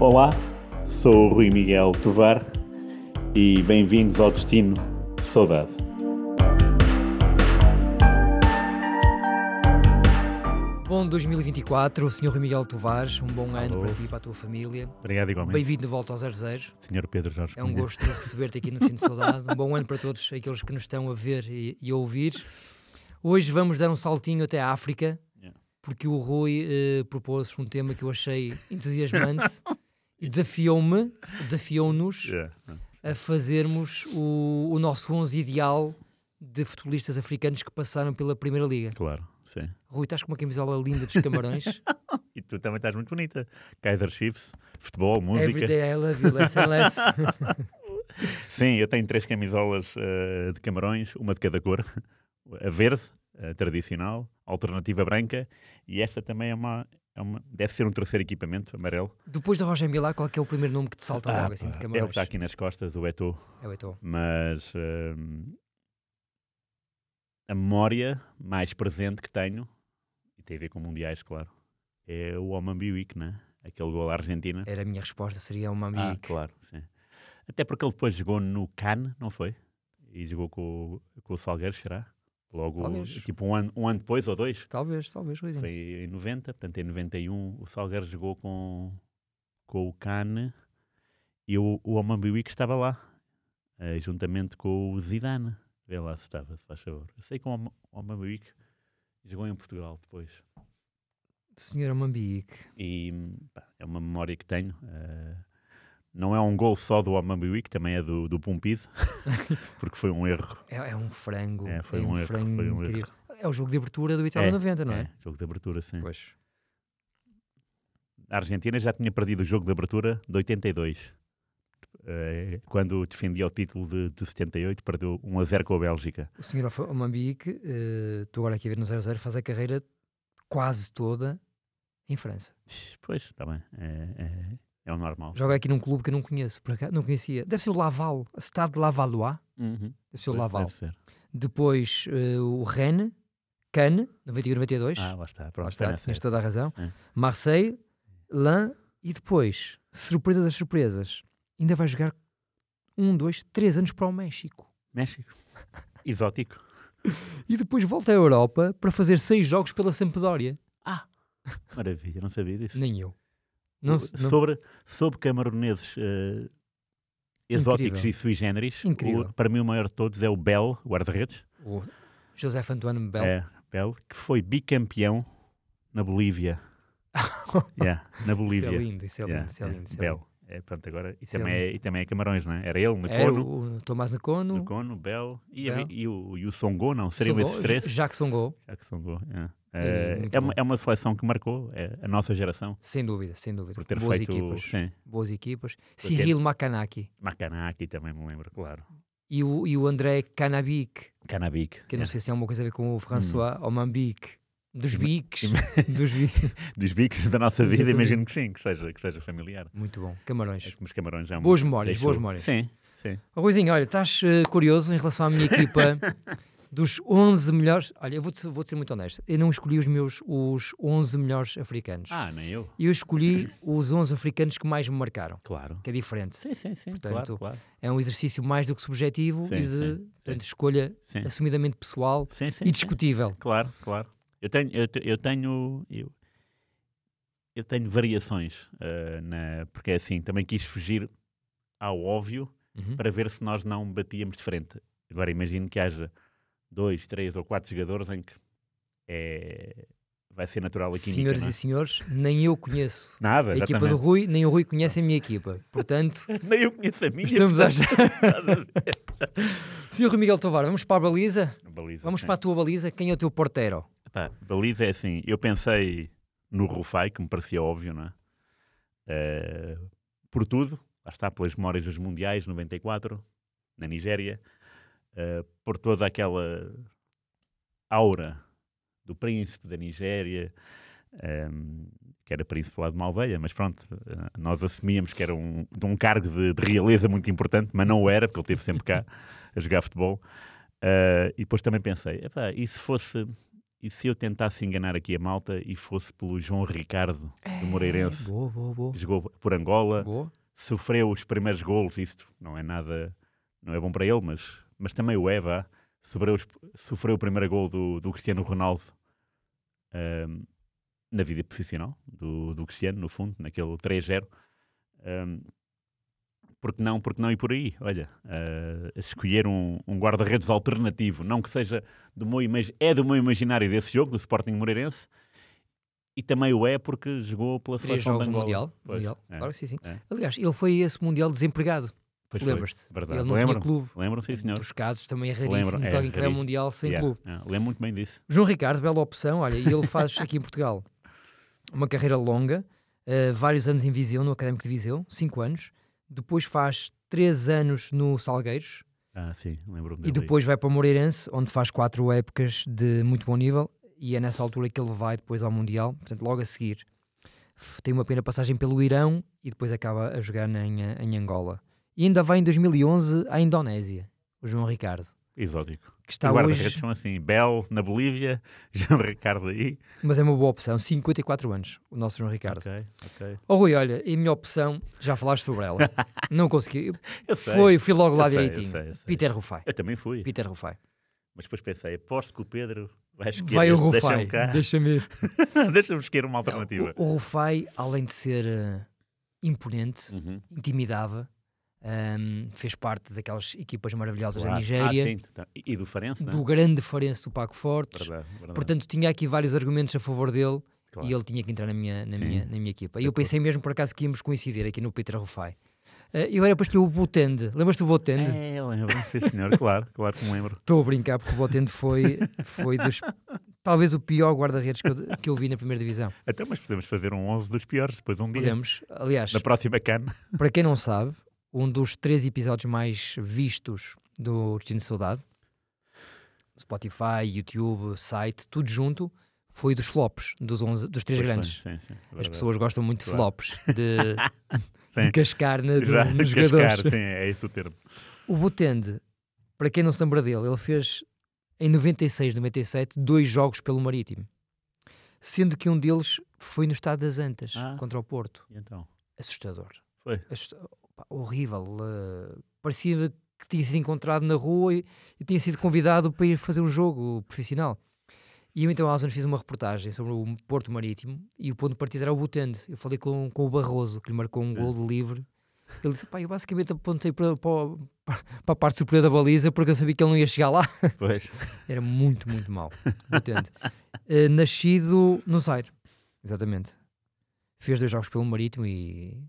Olá, sou o Rui Miguel Tovar e bem-vindos ao Destino Saudade. Bom 2024, Sr. Rui Miguel Tovares, um bom ano Alô. para ti e para a tua família. Obrigado igualmente. Bem-vindo de volta ao 00. Senhor Pedro Jorge. É um Cunha. gosto receber-te aqui no Destino de Saudade. Um bom ano para todos aqueles que nos estão a ver e, e a ouvir. Hoje vamos dar um saltinho até à África, Yeah. porque o Rui eh, propôs um tema que eu achei entusiasmante desafiou-me, desafiou-nos Yeah. a fazermos o, o nosso 11 ideal de futebolistas africanos que passaram pela Primeira Liga. Claro, sim. Rui, estás com uma camisola linda dos Camarões. E tu também estás muito bonita. Kaiser Chiefs, futebol, música. Every day I love you, less and less. Sim, eu tenho três camisolas eh, de camarões, uma de cada cor. A verde, a tradicional, a alternativa branca e esta também é uma, é uma- deve ser um terceiro equipamento, amarelo. Depois da Roger Milá, qual é, é o primeiro nome que te salta Ah, logo assim de é o que está aqui nas costas, o Eto'o. É o Eto'o. Mas hum, a memória mais presente que tenho, e tem a ver com mundiais, claro, é o Oman Biwik, né? Aquele gol à Argentina. Era a minha resposta, seria uma Ah, amiga. claro, sim. Até porque ele depois jogou no Cannes, não foi? E jogou com, o- com o Salgueiros, será? Logo, Talvez. tipo um ano, um ano depois ou dois. Talvez, talvez, Ruizinho. Foi em 90, portanto em 91 o Salgueiros jogou com, com o Cannes e o, o Oman Biwik estava lá, eh, juntamente com o Zidane. Vê lá se estava, se faz favor. Eu sei que o Oman- o jogou em Portugal depois. Senhora Mambique. E pá, é uma memória que tenho. eh, não é um gol só do Omambiwik, também é do, do Pumpido, porque foi um erro. É, é um frango. É, foi é um um erro, frango foi um erro. É o jogo de abertura do Itália É, 90, não é? É, jogo de abertura, sim. Pois. A Argentina já tinha perdido o jogo de abertura de 82. Eh, quando defendia o título de, de 78, perdeu 1 a 0 com a Bélgica. O senhor Mambique, eh, estou agora aqui a ver no 00, faz a carreira quase toda em França. Pois, está bem. É, é, é o normal. Joga aqui num clube que eu não conheço, por acaso, não conhecia. Deve ser o Laval, Stade de Lavalois. Uhum. Deve ser o Laval. deve ser. Depois eh, o Rennes, Cannes, 91 92. Ah, lá está. Pronto, Lá está tens toda a razão. É. Marseille, Lan e depois, surpresa das surpresas, ainda vai jogar um, dois, três anos para o México. México. Exótico. E depois volta à Europa para fazer seis jogos pela Sampdoria. Maravilha, não sabia disso. Nem eu. Não, se- não- sobre, sobre camaroneses eh, exóticos Incrível. e sui generis, o- para mim o maior de todos é o Bell, guarda-redes, O José Antoine Bell. é, Bell, que foi bicampeão na Bolívia. yeah, na Isso é Bolívia. lindo, isso é lindo, Yeah, isso é lindo. Isso é Bell. lindo. É, pronto, agora, e, Isso é também é, e também é Camarões, não é? Era ele, Necono, É o Tomás Necono, no Cono, Bell e, Bell. e, o, e o Songo, não? Seriam Songo, esses três? Jacques Songo, Já que Songo, yeah. É, Eh, muito é, uma, é uma seleção que marcou é, a nossa geração sem dúvida, sem dúvida. por ter Boas feito equipas. sim, Boas equipas. Porque- Cyril Makanaki Macanaki também me lembro, claro. e o, e o André Canabic, Canabic. que eu não yeah. sei se tem alguma coisa a ver com o François Hum. Omambic. Dos biques. dos biques. dos bicos da nossa vida, Exatamente. imagino que sim, que seja, que seja familiar. Muito bom. É Camarões. como os camarões já Boas memórias, deixou- boas memórias. Sim, sim. Oh, Ruizinho, olha, estás eh, curioso em relação à minha equipa dos 11 melhores. Olha, eu vou-te vou ser muito honesto. Eu não escolhi os meus os 11 melhores africanos. Ah, nem eu. Eu escolhi os 11 africanos que mais me marcaram, Claro. que é diferente. Sim, sim, sim. Portanto, claro, claro. É um exercício mais do que subjetivo Sim, e de sim, portanto, sim. escolha assumidamente pessoal e sim. discutível. Claro, claro. Eu tenho, eu, eu tenho, eu, eu tenho variações, eh, na, porque é assim, também quis fugir ao óbvio Uhum. para ver se nós não batíamos de frente. Agora imagino que haja dois, três ou quatro jogadores em que é, vai ser natural a química, Senhoras não é? e senhores, nem eu conheço Nada, a equipa exatamente. do Rui, nem o Rui conhece a minha equipa. Portanto, Nem eu conheço a minha. estamos a portanto, achar. a. Senhor Rui Miguel Tovar, vamos para a baliza? Baliza, Vamos sim. para a tua baliza. Quem é o teu porteiro? Epá, baliza é assim, eu pensei no Rufai, que me parecia óbvio, não é? Eh, por tudo, lá está, pelas memórias dos Mundiais, 94, na Nigéria, eh, por toda aquela aura do príncipe da Nigéria, ehm, que era príncipe lá de Malveia, mas pronto, eh, nós assumíamos que era um, de um cargo de, de realeza muito importante, mas não o era, porque ele esteve sempre cá a jogar futebol. Eh, e depois também pensei, e se fosse e se eu tentasse enganar aqui a malta e fosse pelo João Ricardo, do Moreirense, Boa, boa, boa. que jogou por Angola, Boa. sofreu os primeiros golos, isto não é nada, não é bom para ele, mas, mas também o Eva sofreu, sofreu o primeiro gol do, do Cristiano Ronaldo ahm, na vida profissional do, do Cristiano, no fundo, naquele 3-0. Ahm, porque não, porque não ir por aí? Olha, ah, escolher um, um guarda-redes alternativo, não que seja do meu, é do meu imaginário desse jogo, do Sporting Moreirense, e também o é porque jogou pela Três seleção jogos de no Angola. Mundial. Pois, mundial. é. Claro, sim, sim. é. Aliás, ele foi esse Mundial desempregado. Lembras-te? Ele não Lembro, tinha clube. lembro, sim senhor. Dos casos também é raríssimo de é, alguém que vai ao. Mundial sem Yeah, clube. yeah, lembro muito bem disso. João Ricardo, bela opção, olha, e ele faz aqui em Portugal uma carreira longa, eh, vários anos em Viseu, no Académico de Viseu, cinco anos. Depois faz três anos no Salgueiros Ah, sim, lembro-me e depois vai para o Moreirense, onde faz quatro épocas de muito bom nível. E é nessa altura que ele vai depois ao Mundial, portanto, logo a seguir. Tem uma pequena passagem pelo Irão e depois acaba a jogar em, em Angola. E ainda vai em 2011 à Indonésia, o João Ricardo, Exótico. que está guarda-redes hoje, são assim, Bel na Bolívia, João Ricardo aí. mas é uma boa opção, 54 anos, o nosso João Ricardo. Ok, ok. Oh Rui, olha, e a minha opção, já falaste sobre ela. Não consegui. Eu sei. Foi, fui logo lá sei, eu direitinho. sei, eu sei. Peter Rufai. Eu também fui. Peter Rufai. Mas depois pensei, aposto que o Pedro vai o Rufai. Deixa-me ir. Deixa-me escolher uma alternativa. O, o Rufai, além de ser eh, imponente, Uhum. intimidava, ehm, fez parte daquelas equipas maravilhosas da Claro. Nigéria, Ah, sim. tá. E do Farense, é? do grande Farense do Paco Fortes. Verdade, verdade. Portanto, tinha aqui vários argumentos a favor dele Claro. e ele tinha que entrar na minha, na Sim. minha, na minha equipa. E eu pensei mesmo por acaso que íamos coincidir aqui no Peter Rufai. Eh, eu era para escolher o Botende. Lembras-te do Botende? É, lembro, sim senhor, claro, claro que me lembro. Estou a brincar porque o Botende foi, foi dos, talvez o pior guarda-redes que eu, que eu vi na primeira divisão. Até, mas podemos fazer um 11 dos piores depois de um dia. Podemos, aliás, Na próxima cana. para quem não sabe, um dos três episódios mais vistos do Destino de Saudade, Spotify, YouTube, site, tudo junto, foi dos flops, dos, 11, dos três Pois grandes. Sim, sim, As verdade. pessoas gostam muito de flops, de, de cascar na, do, nos cascar, jogadores. sim, é esse o termo. O Botende, para quem não se lembra dele, ele fez em 96, 97, dois jogos pelo Marítimo. Sendo que um deles foi no Estado das Antas, Ah. contra o Porto. Então? Assustador. Foi. Assusta- pá, horrível. eh, parecia que tinha sido encontrado na rua e, e tinha sido convidado para ir fazer um jogo profissional. E eu então há anos fiz uma reportagem sobre o Porto Marítimo e o ponto de partida era o Botende. Eu falei com, com o Barroso, que lhe marcou um Sim. gol de livre. Ele disse, pá, eu basicamente apontei para, para, para a parte superior da baliza porque eu sabia que ele não ia chegar lá. Pois. Era muito, muito mau. Botende. Eh, nascido no Zaire, exatamente. Fez dois jogos pelo Marítimo e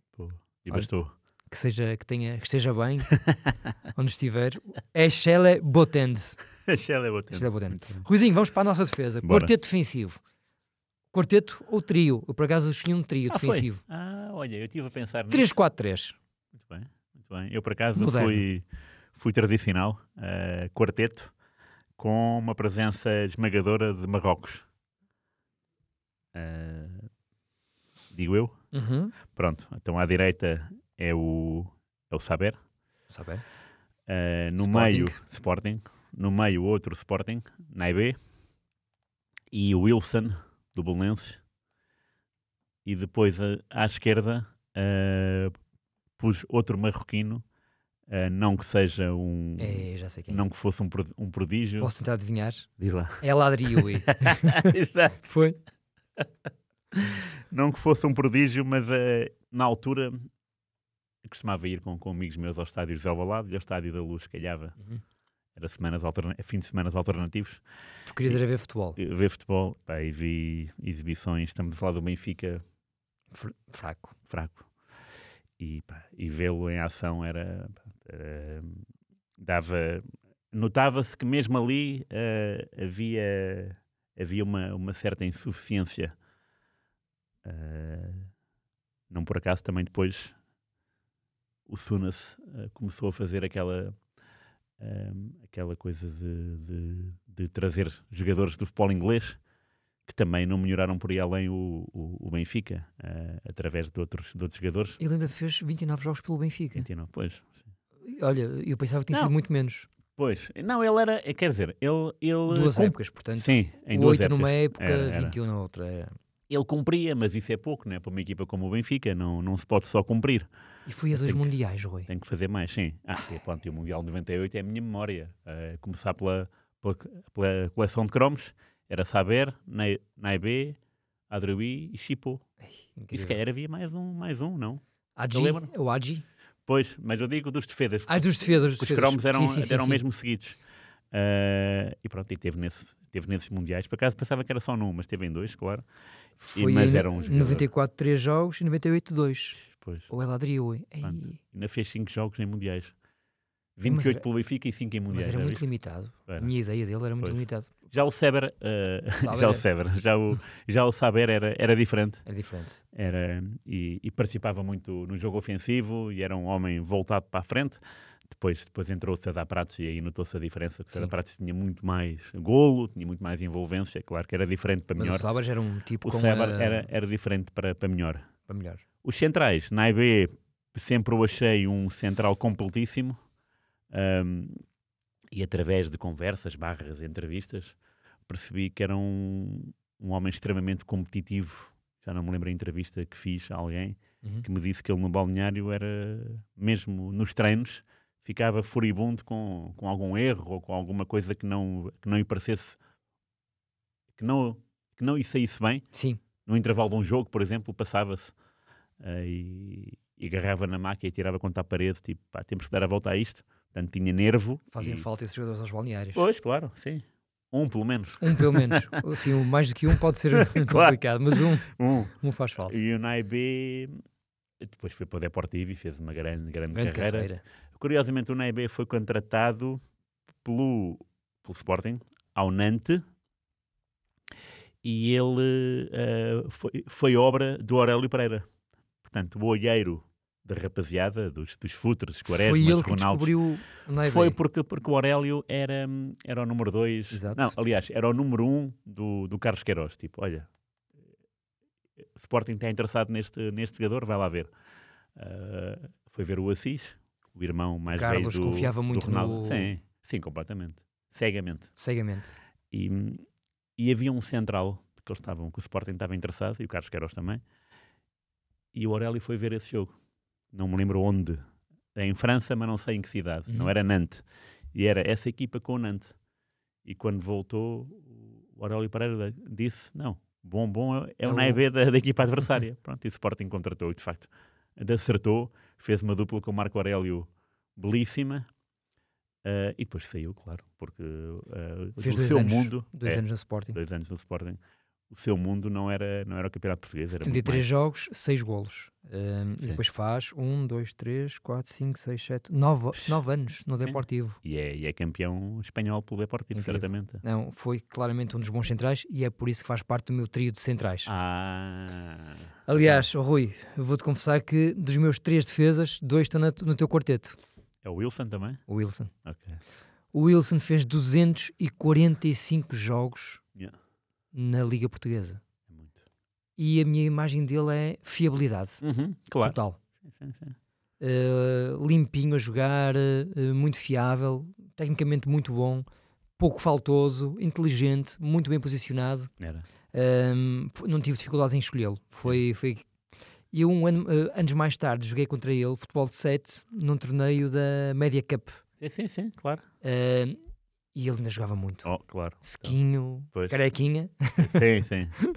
E Olha. bastou. Que, seja, que, tenha, que esteja bem onde estiver. É Shele Botende. Shell é. Shele Botende. Ruizinho, vamos para a nossa defesa. Bora. Quarteto defensivo. Quarteto ou trio? Eu por acaso escolhi um trio Ah, foi? defensivo. Ah, olha, eu estive a pensar nisso. 3-4-3. Muito bem, muito bem. Eu, por acaso, Moderno. fui, fui tradicional, eh, quarteto, com uma presença esmagadora de Marrocos. Eh, digo eu. Uhum. Pronto, então à direita é o, é o Saber. Sabe? Eh, no Sporting. meio, Sporting. No meio, outro Sporting, Naibé. E o Wilson, do Belenenses. E depois eh, à esquerda eh, pus outro marroquino. eh, não que seja um. É, já sei quem. Não que fosse um, um prodígio. Posso tentar adivinhar? Diz lá. É Ladrioui. Exato. Foi? não que fosse um prodígio, mas eh, na altura costumava ir com, com amigos meus ao estádio José Alvalade e ao estádio da Luz, calhava. Uhum. Era semanas alterna fim de semanas alternativos. Tu querias ir a ver futebol. Ver futebol pá, e vi exibições. Estamos a falar do Benfica Fr- Fraco. fraco. E, pá, e vê-lo em ação era. era- dava. Notava-se que mesmo ali eh, havia, havia uma, uma certa insuficiência. Eh, não por acaso também depois o Sunas eh, começou a fazer aquela. eh, aquela coisa de, de, de trazer jogadores do futebol inglês que também não melhoraram por aí além o, o, o Benfica, eh, através de outros, de outros jogadores. Ele ainda fez 29 jogos pelo Benfica. 29, pois. Olha, eu pensava que tinha Não. sido muito menos. Pois, não, ele era, quer dizer, ele. ele Duas cum- épocas, portanto. Sim, em duas Oito épocas. numa época, Era, era. 21 na outra. era. Ele cumpria, mas isso é pouco, né? Para uma equipa como o Benfica, não, não se pode só cumprir. E foi a dois que- mundiais, Rui. Tem que fazer mais, sim. Ah, e pronto, e o Mundial de 98 é a minha memória. Eh, começar pela, pela, pela coleção de cromos, era Saber, Nai- Naibé, Adrui e Chipo. E se calhar havia mais um, mais um, não? Agi, lembro. o Agi. Pois, mas eu digo dos defesas. Ah, dos defesas. Dos Os defesas. cromos eram, sim, sim, eram sim. mesmo seguidos. Eh, e pronto, e teve, nesse, teve nesses mundiais. Por acaso pensava que era só num, mas teve em dois, claro. Foi mas em era um jogador. 94, 3 jogos e 98, 2. Pois, Ou ela Pronto. ainda fez 5 jogos em mundiais. mas 28 era- pelo Benfica e 5 em mundiais. Mas era já muito limitado. Era. A minha ideia dele era muito Pois. limitado. Já o Seber, eh, Saber já o é- Seber, já o, já o Saber era, era diferente. Era diferente. Era, e, e participava muito no jogo ofensivo e era um homem voltado para a frente. Depois, depois entrou o César Pratos e aí notou-se a diferença. O César Sim. Pratos tinha muito mais golo, tinha muito mais envolvência. É claro que era diferente para Mas melhor. o Sabas era um tipo O com a- era, era diferente para, para melhor. para melhor. Os centrais, na IB, sempre o achei um central completíssimo. ahm, e através de conversas, barras, entrevistas, percebi que era um, um homem extremamente competitivo. Já não me lembro a entrevista que fiz a alguém Uhum. que me disse que ele no balneário era, mesmo nos treinos, ficava furibundo com, com algum erro ou com alguma coisa que não, que não lhe parecesse, que não, que não lhe saísse bem Sim, no intervalo de um jogo, por exemplo, passava-se eh, e, e agarrava na máquina e tirava contra a parede, tipo, pá, temos que dar a volta a isto. Portanto, tinha nervo. fazem e... falta esses jogadores aos balneários. Pois, claro, sim. Um, pelo menos. Um pelo menos. Um mais do que um pode ser complicado, mas um, Um. um faz falta. E o Naibé depois foi para o Deportivo e fez uma grande, grande, Grande carreira. carreira. Curiosamente, o Naibé foi contratado pelo, pelo Sporting ao Nantes e ele eh, foi, foi obra do Aurélio Pereira. Portanto, o olheiro da rapaziada, dos, dos futres, Quaresmas, Foi ele que descobriu o. Foi porque, porque o Aurélio era, era o número 2. Exato. Não, aliás, era o número 1 um do, do Carlos Queiroz. Tipo, olha, o Sporting está interessado neste, neste jogador, vai lá ver. Ah, foi ver o Assis, o irmão mais Carlos velho do, confiava do muito Ronaldo. no- Sim, sim, completamente. Cegamente. Cegamente. E, e havia um central, que eles estavam, que o Sporting estava interessado, e o Carlos Queiroz também. E o Aurélio foi ver esse jogo. Não me lembro onde. É em França, mas não sei em que cidade. Não Uhum. era Nantes. E era essa equipa com o Nantes. E quando voltou, o Aurélio Pereira disse: Não, bom, bom é, é É o o- Naibé da, da equipa adversária. Pronto, e o Sporting contratou, e de facto, acertou, fez uma dupla com o Marco Aurélio belíssima. ah, e depois saiu, claro, porque ah, Fez o seu anos. mundo. Dois é, anos no Sporting. dois anos no Sporting, o seu mundo não era, não era o campeonato português. Era muito 73 mais. jogos, 6 golos. Um, e depois faz 1, 2, 3, 4, 5, 6, 7, 9, 9 anos no. Deportivo. E é, e é campeão espanhol pelo Deportivo, Incrível. certamente. Não, foi claramente um dos bons centrais e é por isso que faz parte do meu trio de centrais. Ah, Aliás, oh, Rui, vou-te confessar que dos meus três defesas, dois estão no teu quarteto. é o Wilson também? O Wilson. Ok. O Wilson fez 245 jogos Yeah. Na Liga Portuguesa. É muito. E a minha imagem dele é fiabilidade Uhum, claro. total. Sim, sim, sim. Uh, limpinho a jogar, uh, muito fiável, tecnicamente muito bom, pouco faltoso, inteligente, muito bem posicionado. Era. Um, f- não tive dificuldades em escolhê-lo. Foi, foi... E eu, um ano, uh, anos mais tarde, joguei contra ele, futebol de 7, num torneio da Media Cup. Sim, sim, sim, claro. Uh, e ele ainda jogava muito. Oh, claro. Sequinho, carequinha, Sim, sim.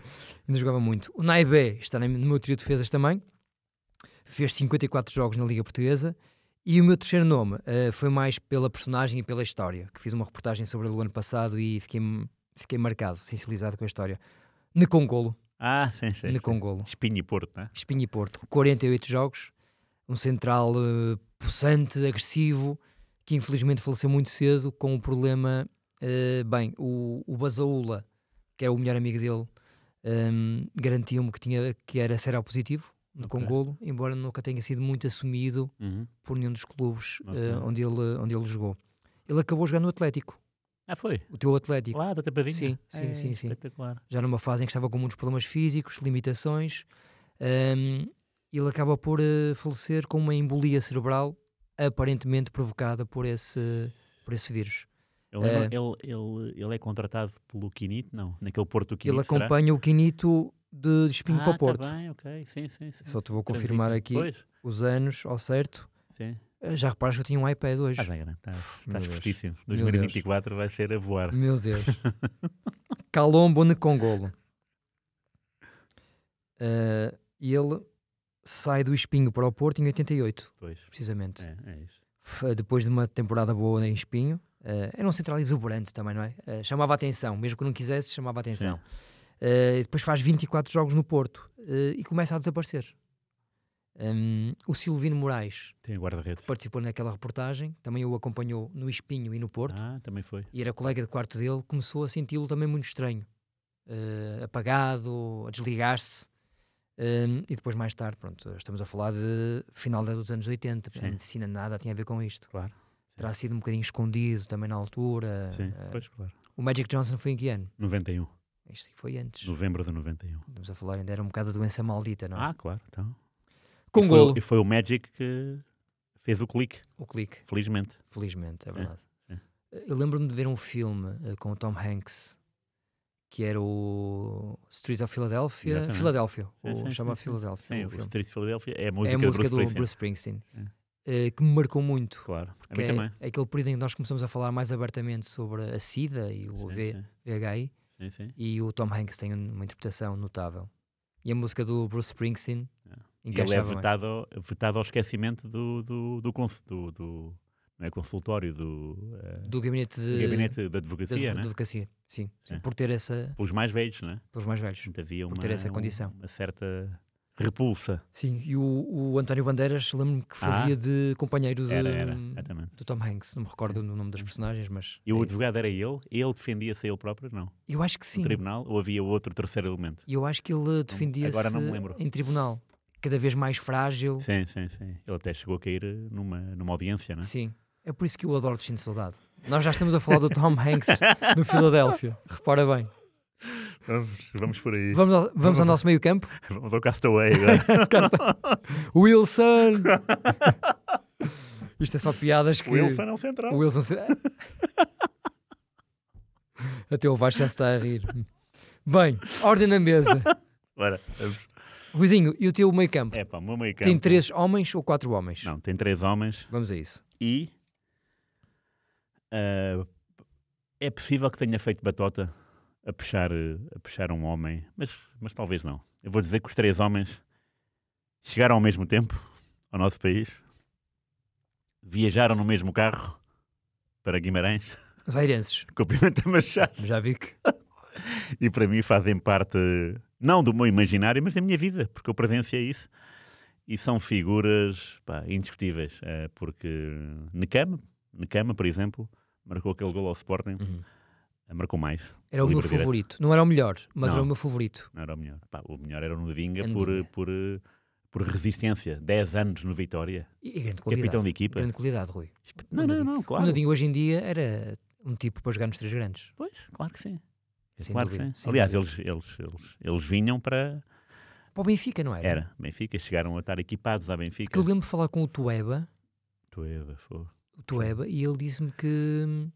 ainda jogava muito. O Naibé está no meu trio de defesas também, fez 54 jogos na Liga Portuguesa. E o meu terceiro nome uh, foi mais pela personagem e pela história, que fiz uma reportagem sobre ele o ano passado e fiquei, fiquei marcado, sensibilizado com a história. Necongolo, Ah, sim, sim. Necongolo. Espinho e Porto, né? Espinho e Porto, 48 jogos, um central eh, possante, agressivo, que infelizmente faleceu muito cedo com o problema, eh, bem, o, o Basaúla, que era o melhor amigo dele, ehm, garantiu-me que, tinha, que era seropositivo no Ok. Congolo, embora nunca tenha sido muito assumido Uhum. por nenhum dos clubes eh, onde, ele, onde ele jogou. Ele acabou jogando no Atlético, Ah, foi? o teu Atlético, Lá da tapadinha? Sim, sim, É, sim, sim. Já numa fase em que estava com muitos problemas físicos, limitações. Ahm, ele acaba por eh, falecer com uma embolia cerebral aparentemente provocada por esse, por esse vírus. Ele, Eh, ele, ele, ele é contratado pelo Quinito, não? Naquele Porto do Ele Quinito, será? acompanha o Quinito de espinho ah, para o Porto. Tá bem, ok, sim, sim, sim. Só te vou confirmar aqui os anos ao certo. sim. Eh, Já reparas que eu tinha um iPad hoje. Estás bem, meu estás fortíssimo. Meu 2024 vai ser a voar. Meu Deus. Calombo Necongolo. Uh, e ele sai do Espinho para o Porto em 88, Pois, precisamente. é, é isso. F- Depois de uma temporada boa em Espinho. Uh, era um central exuberante também, não é? Uh, chamava a atenção, mesmo que não quisesse, chamava a atenção. Uh, depois faz 24 jogos no Porto e começa a desaparecer. Um, o Silvino Moraes Tem guarda-redes. participou naquela reportagem, também o acompanhou no Espinho e no Porto. Ah, também foi. e era colega de quarto dele, começou a senti-lo também muito estranho, eh, apagado, a desligar-se. Um, e depois, mais tarde, pronto, estamos a falar de final dos anos 80, a Sim. medicina nada tinha a ver com isto. Claro. Terá sido um bocadinho escondido também na altura. Sim, eh, pois, claro. o Magic Johnson foi em que ano? 91. Isto foi antes. Novembro de 91. Estamos a falar, ainda era um bocado a doença maldita, não é? Ah, claro. Então. com e foi, golo. E foi o Magic que fez o clique, O clique, felizmente. felizmente, é verdade. é. Eu lembro-me de ver um filme eh, com o Tom Hanks que era o Streets of Philadelphia. Philadelphia, o chama. Philadelphia. Sim, o o filme. Street Philadelphia é a é música, a música do Bruce Springsteen. Eh, que me marcou muito. Claro. A que mim é, também. é aquele período em que nós começamos a falar mais abertamente sobre a SIDA e o Sim, VHI sim, sim. e o Tom Hanks tem uma interpretação notável. E a música do Bruce Springsteen É. Ele é vetado, vetado ao esquecimento do, do, do, do, do- não é consultório, do, eh, do gabinete do de gabinete da da advocacia, né? advocacia. Sim, sim, É. por ter essa, pelos mais velhos, né? pelos mais velhos. Portanto, havia Por uma, ter essa um- condição. uma certa repulsa. Sim, e o, o António Bandeiras, lembro-me que Ah. fazia de companheiro de, Era, era, do Tom Hanks. Não me recordo do nome das personagens, mas. E o é isso. advogado era ele? Ele defendia-se ele próprio? Não. Eu acho que sim. No tribunal? Ou havia outro terceiro elemento? Eu acho que ele defendia-se agora não me lembro. em tribunal. Cada vez mais frágil. Sim, sim, sim. Ele até chegou a cair eh, numa, numa audiência, não é? Sim. É por isso que eu adoro Destino de Saudade. Nós já estamos a falar do Tom Hanks no Filadélfia. Repara bem. Vamos, vamos por aí. Vamos ao, vamos ao nosso meio campo. Vamos ao Castaway agora. Wilson! Isto é só piadas que. Wilson é o central. Wilson. Até o Vasco já se está a rir. Bem, ordem na mesa. Ora, vamos. Ruizinho, e o teu meio campo? É pá, o meu meio campo. Tem três homens ou quatro homens? Não, tem três homens Vamos a isso. e ah, é possível que tenha feito batota a puxar, a puxar um homem, mas, mas talvez não. Eu vou dizer que os três homens chegaram ao mesmo tempo ao nosso país, viajaram no mesmo carro para Guimarães, Zairenses. com Pimenta Machado, Já vi que. e para mim fazem parte, não do meu imaginário, mas da minha vida, porque eu presenciei isso. E são figuras pá, indiscutíveis, eh, porque Necama, Necama, por exemplo, marcou aquele gol ao Sporting, Uhum. eh, marcou mais, Era o meu direto. favorito. Não era o melhor, mas Não. era o meu favorito. não era o melhor. Pá, o melhor era o Ndinga É por, por, por resistência, 10 anos no Vitória, E, e grande qualidade. capitão de equipa. Grande qualidade, Rui. Não, não, não, O claro. Nadinho hoje em dia era um tipo para jogar nos três grandes. Pois, claro que sim. Sem claro dúvida, que sim. Aliás, eles, eles, eles, eles vinham para. Para o Benfica, não era? Era, Benfica, chegaram a estar equipados à Porque Benfica. eu lembro de falar com o Tueba, Tueva, foi. O Tueba e ele disse-me que,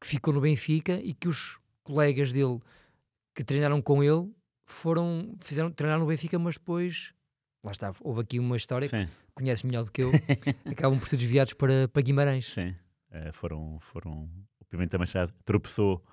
que ficou no Benfica e que os colegas dele que treinaram com ele foram, fizeram, treinaram no Benfica, mas depois, lá está, houve aqui uma história que Sim, conheces melhor do que eu, acabam por ser desviados para, para Guimarães. sim. Eh, foram, foram. O Pimenta Machado tropeçou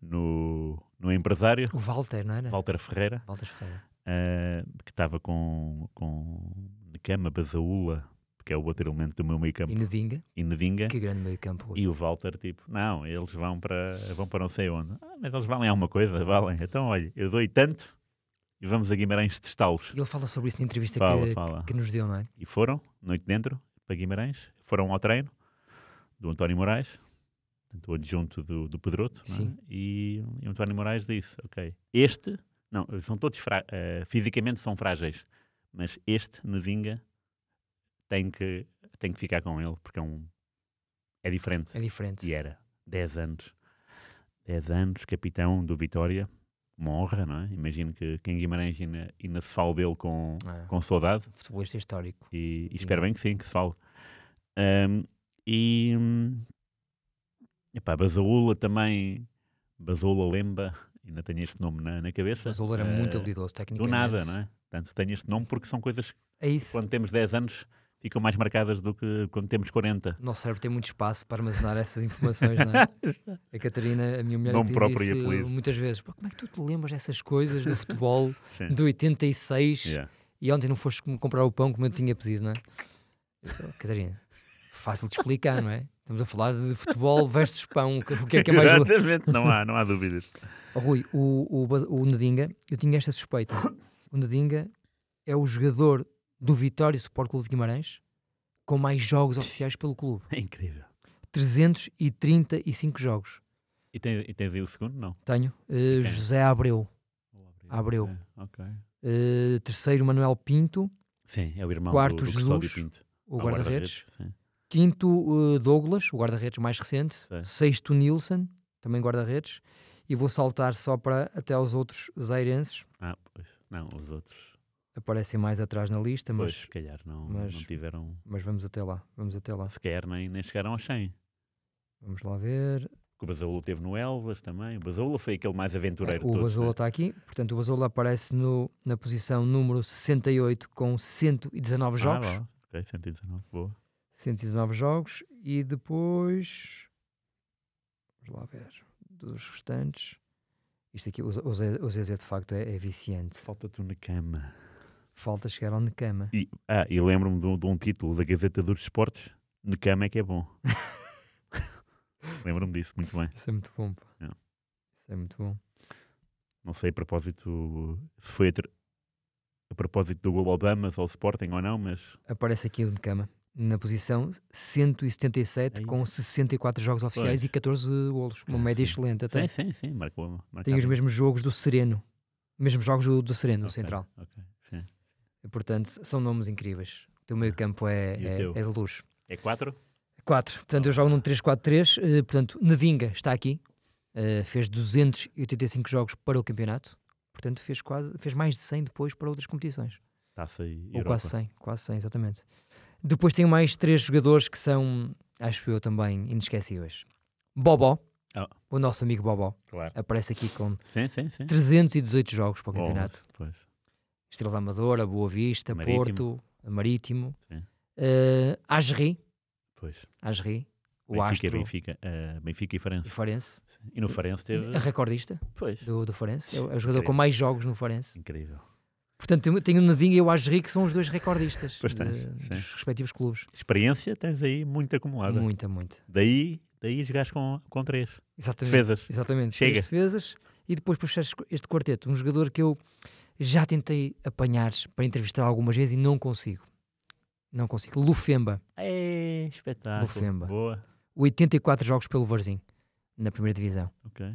no, no empresário, O Walter, não era? Walter Ferreira, Walter Ferreira. eh, que estava com, com Necama, Basaúla, que é o outro elemento do meu meio campo, E Nedinga, e Nedinga. que grande meio campo. E o Walter, tipo, não, eles vão para, vão para não sei onde. Ah, mas eles valem alguma coisa, valem. Então, olha, eu dou-lhe tanto e vamos a Guimarães testá-los. Ele fala sobre isso na entrevista Fala, que, fala. que nos deu, não é? E foram, noite dentro, para Guimarães. Foram ao treino do António Moraes, o adjunto do, do Pedroto. é? Sim. E, e o António Moraes disse, ok, este, não, são todos, eh, fisicamente são frágeis, mas este, Nevinga, tem que, tem que ficar com ele, porque é um, é diferente. É diferente. E era 10 anos. 10 anos, capitão do Vitória. Uma honra, não é? Imagino que quem Guimarães ainda, ainda se fale dele com, Ah. com saudade. Futebolista histórico. E, e espero bem que sim, que se fale. Ahm, e, hum, Epá, Basaúla também, Basaúla Lemba, ainda tenho este nome na, na cabeça. O era muito Eh, habilidoso Do tecnicamente. nada, não é? Portanto, tenho este nome porque são coisas que É isso. quando temos 10 anos ficam mais marcadas do que quando temos 40. O nosso cérebro tem muito espaço para armazenar essas informações, não é? A Catarina, a minha mulher, Nome diz isso apelido. muitas vezes. "Pá, como é que tu te lembras dessas coisas do futebol de 86 Yeah. e ontem não foste com- comprar o pão como eu tinha pedido, não é? Disse, "Oh, Catarina, fácil de explicar, não é? Estamos a falar de futebol versus pão, o que é que é mais... Exatamente, não há, não há dúvidas. Oh, Rui, o, o, o Nedinga, eu tinha esta suspeita. O Nedinga é o jogador do Vitória Sport Clube de Guimarães com mais jogos oficiais pelo clube. É incrível. 335 jogos. E, tens, e tens aí o segundo? Não. Tenho. Uh, José Abreu. Abreu. É, ok. Uh, terceiro, Manuel Pinto. Sim, é o irmão Quarto, do, do Jesus, Pinto. O É guarda-redes. sim. Quinto, uh, Douglas, o guarda-redes mais recente. Sei. Sexto, Nilson, também guarda-redes. E vou saltar só para até aos outros zairenses. Ah, pois. Não, os outros. Aparecem mais atrás na lista, Pois, mas, se calhar não, mas- não tiveram. mas vamos até lá. Vamos até lá. Se calhar nem, nem chegaram aos 100. Vamos lá ver. O Basaúla teve no Elvas também. O Basaúla foi aquele mais aventureiro o de todos. Né? está aqui. Portanto, o Basola aparece no, na posição número 68 com 119 jogos. Ah. Ok, 119. Boa. 119 jogos. E depois. Vamos lá ver. Dos restantes. Isto aqui, o, o, o Zezé de facto é, é viciante. Falta-te na cama. Falta chegar ao Necama. E, ah, e lembro-me de, um- de um título da Gazeta dos Esportes. Necama é que é bom. lembro-me disso, muito bem. Isso é muito bom. Pá. Yeah. Isso é muito bom. Não sei a propósito se foi a, ter- a propósito do gol ao Damas ou Sporting ou não, mas Aparece aqui o Necama. Na posição 177 É com 64 jogos oficiais Pois. e 14 golos. Uma Ah, média sim. excelente até. sim, sim, sim, marcou. marcava. Tem os mesmos jogos do Sereno. Mesmos jogos do, do Sereno, no Ok, Central. ok, sim. Portanto, são nomes incríveis. O teu meio campo é, é, teu? é de luxo. É 4? 4. Portanto, eu jogo num 3-4-3. eh, portanto, Nedinga está aqui. eh, fez 285 jogos para o campeonato. Portanto, fez, quase, fez mais de 100 depois para outras competições. Taça e Ou Europa. quase 100. Quase 100, exatamente. Depois tenho mais três jogadores que são, acho eu, também inesquecíveis. Bobó. Ah. O nosso amigo Bobó. Claro. Aparece aqui com Sim, sim, sim. 318 jogos para o Bom, campeonato. Pois. Estrela Amadora, Boa Vista, Marítimo. Porto, Marítimo, uh, Asri, pois. Asri, o Benfica, Astro Benfica, eh, Benfica e Farense. Farense, E no Farense teve. a recordista Pois. do, do Farense, é o, é o jogador Incrível. com mais jogos no Farense. Incrível. Portanto, tenho, o Nadinha e o Asri que são os dois recordistas de- dos respectivos clubes. Experiência tens aí muito acumulada. Muita, muita. Daí, daí jogaste com, com três Exatamente. defesas. Exatamente. Chega. Três defesas e depois este- este quarteto, um jogador que eu já tentei apanhar para entrevistar algumas vezes e não consigo. Não consigo. Lufemba. É, espetáculo. Lufemba. Boa. 84 jogos pelo Varzim, na primeira divisão. Ok.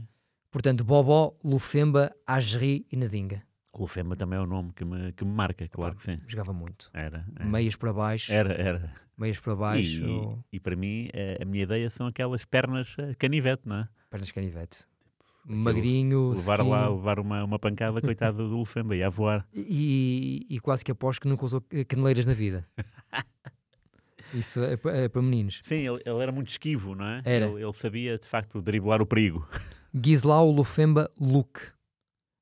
Portanto, Bobó, Lufemba, Asri e Nadinga. Lufemba também é o nome que me, que me marca, claro que sim. Jogava muito. Era. Era, Meias para baixo, era. era. meias para baixo, E, e para mim, eh, a minha ideia são aquelas pernas eh, canivete, não é? pernas canivete. Magrinho, Levar lá, sequinho, levar uma, uma pancada, coitado do Lufemba, ia a voar. e, e quase que aposto que nunca usou caneleiras na vida. Isso é, pa- é para meninos. Sim, ele, ele era muito esquivo, não é? Era. Ele, ele sabia, de facto, driblar o perigo. Gislau Lufemba Luke.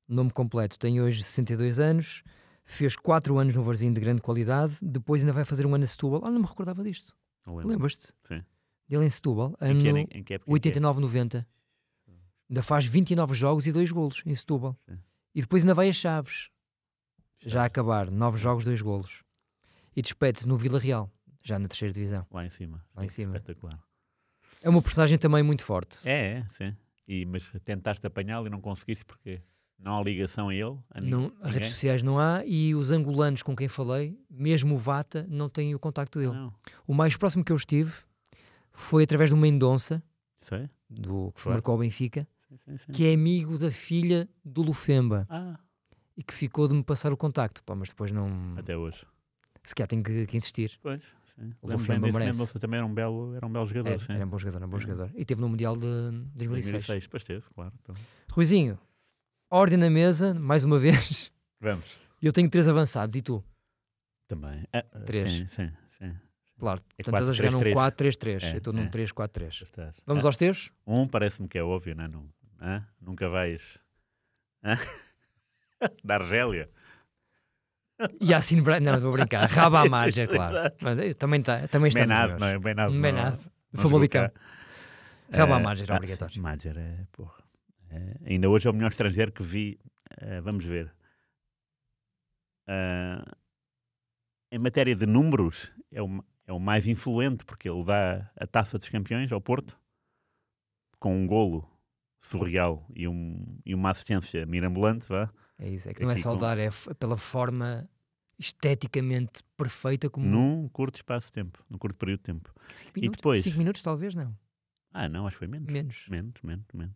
Nome completo. Tem hoje 62 anos. Fez 4 anos no Varzim de grande qualidade. Depois ainda vai fazer um ano em Setúbal. Ah, não me recordava disto. Lembras-te? Sim. Dele em Setúbal. Em Ano em que em que época? 89-90. Ainda faz 29 jogos e 2 golos em Setúbal. Sim. E depois ainda vai a Chaves. Já a acabar. 9 jogos, 2 golos. E despede-se no Vila Real. Já na terceira divisão. Lá em cima. Lá em cima. Espetacular. É uma personagem também muito forte. É, é, sim. E, mas tentaste apanhá-lo e não conseguiste porque não há ligação a ele? A Não, redes sociais não há e os angolanos com quem falei, mesmo o Vata, não têm o contacto dele. Não, O mais próximo que eu estive foi através do Mendonça, sei. do, que Claro. marcou o Benfica, Sim, sim, sim. que é amigo da filha do Lufemba Ah, e que ficou de me passar o contacto. Pá, mas depois não. até hoje. Se calhar tenho que, que insistir. Pois, sim. O Lufemba merece. Mendonça também era um belo, era um belo jogador, Era, sim. era um bom jogador, era um bom jogador. E teve no Mundial de 2006. 2006, depois teve, claro. Então. Ruizinho, ordem na mesa, mais uma vez. Vamos. Eu tenho três avançados e tu? Também. Ah, Três. Sim, sim, sim. Claro, É portanto estás a jogar num 4-3-3. 4-3-3. É, eu estou num é. 3-4-3. Estás. Vamos Ah, aos teus? Um parece-me que é óbvio, não é? Não, hã? Nunca vais. hã? da Argélia. Yacine Bra... Não, estou a brincar. Raba à margem, claro. Eh, Também, tá, também está Benado, não é? Benado. não Famalicão. jogou cá. Raba à Eh, margem era ah, obrigatório. sim, Madger é, porra. É, ainda hoje é o melhor estrangeiro que vi. eh, vamos ver. Em matéria de números, é o, é o mais influente, porque ele dá a taça dos campeões ao Porto com um golo surreal e, um, e uma assistência mirabolante. Vá. É isso, é que não é só com- dar, é f- pela forma esteticamente perfeita como Num curto espaço de tempo, num curto período de tempo. 5 minutos. depois? 5 minutos talvez, não. Ah, não, acho que foi menos. Menos. Menos, menos, menos.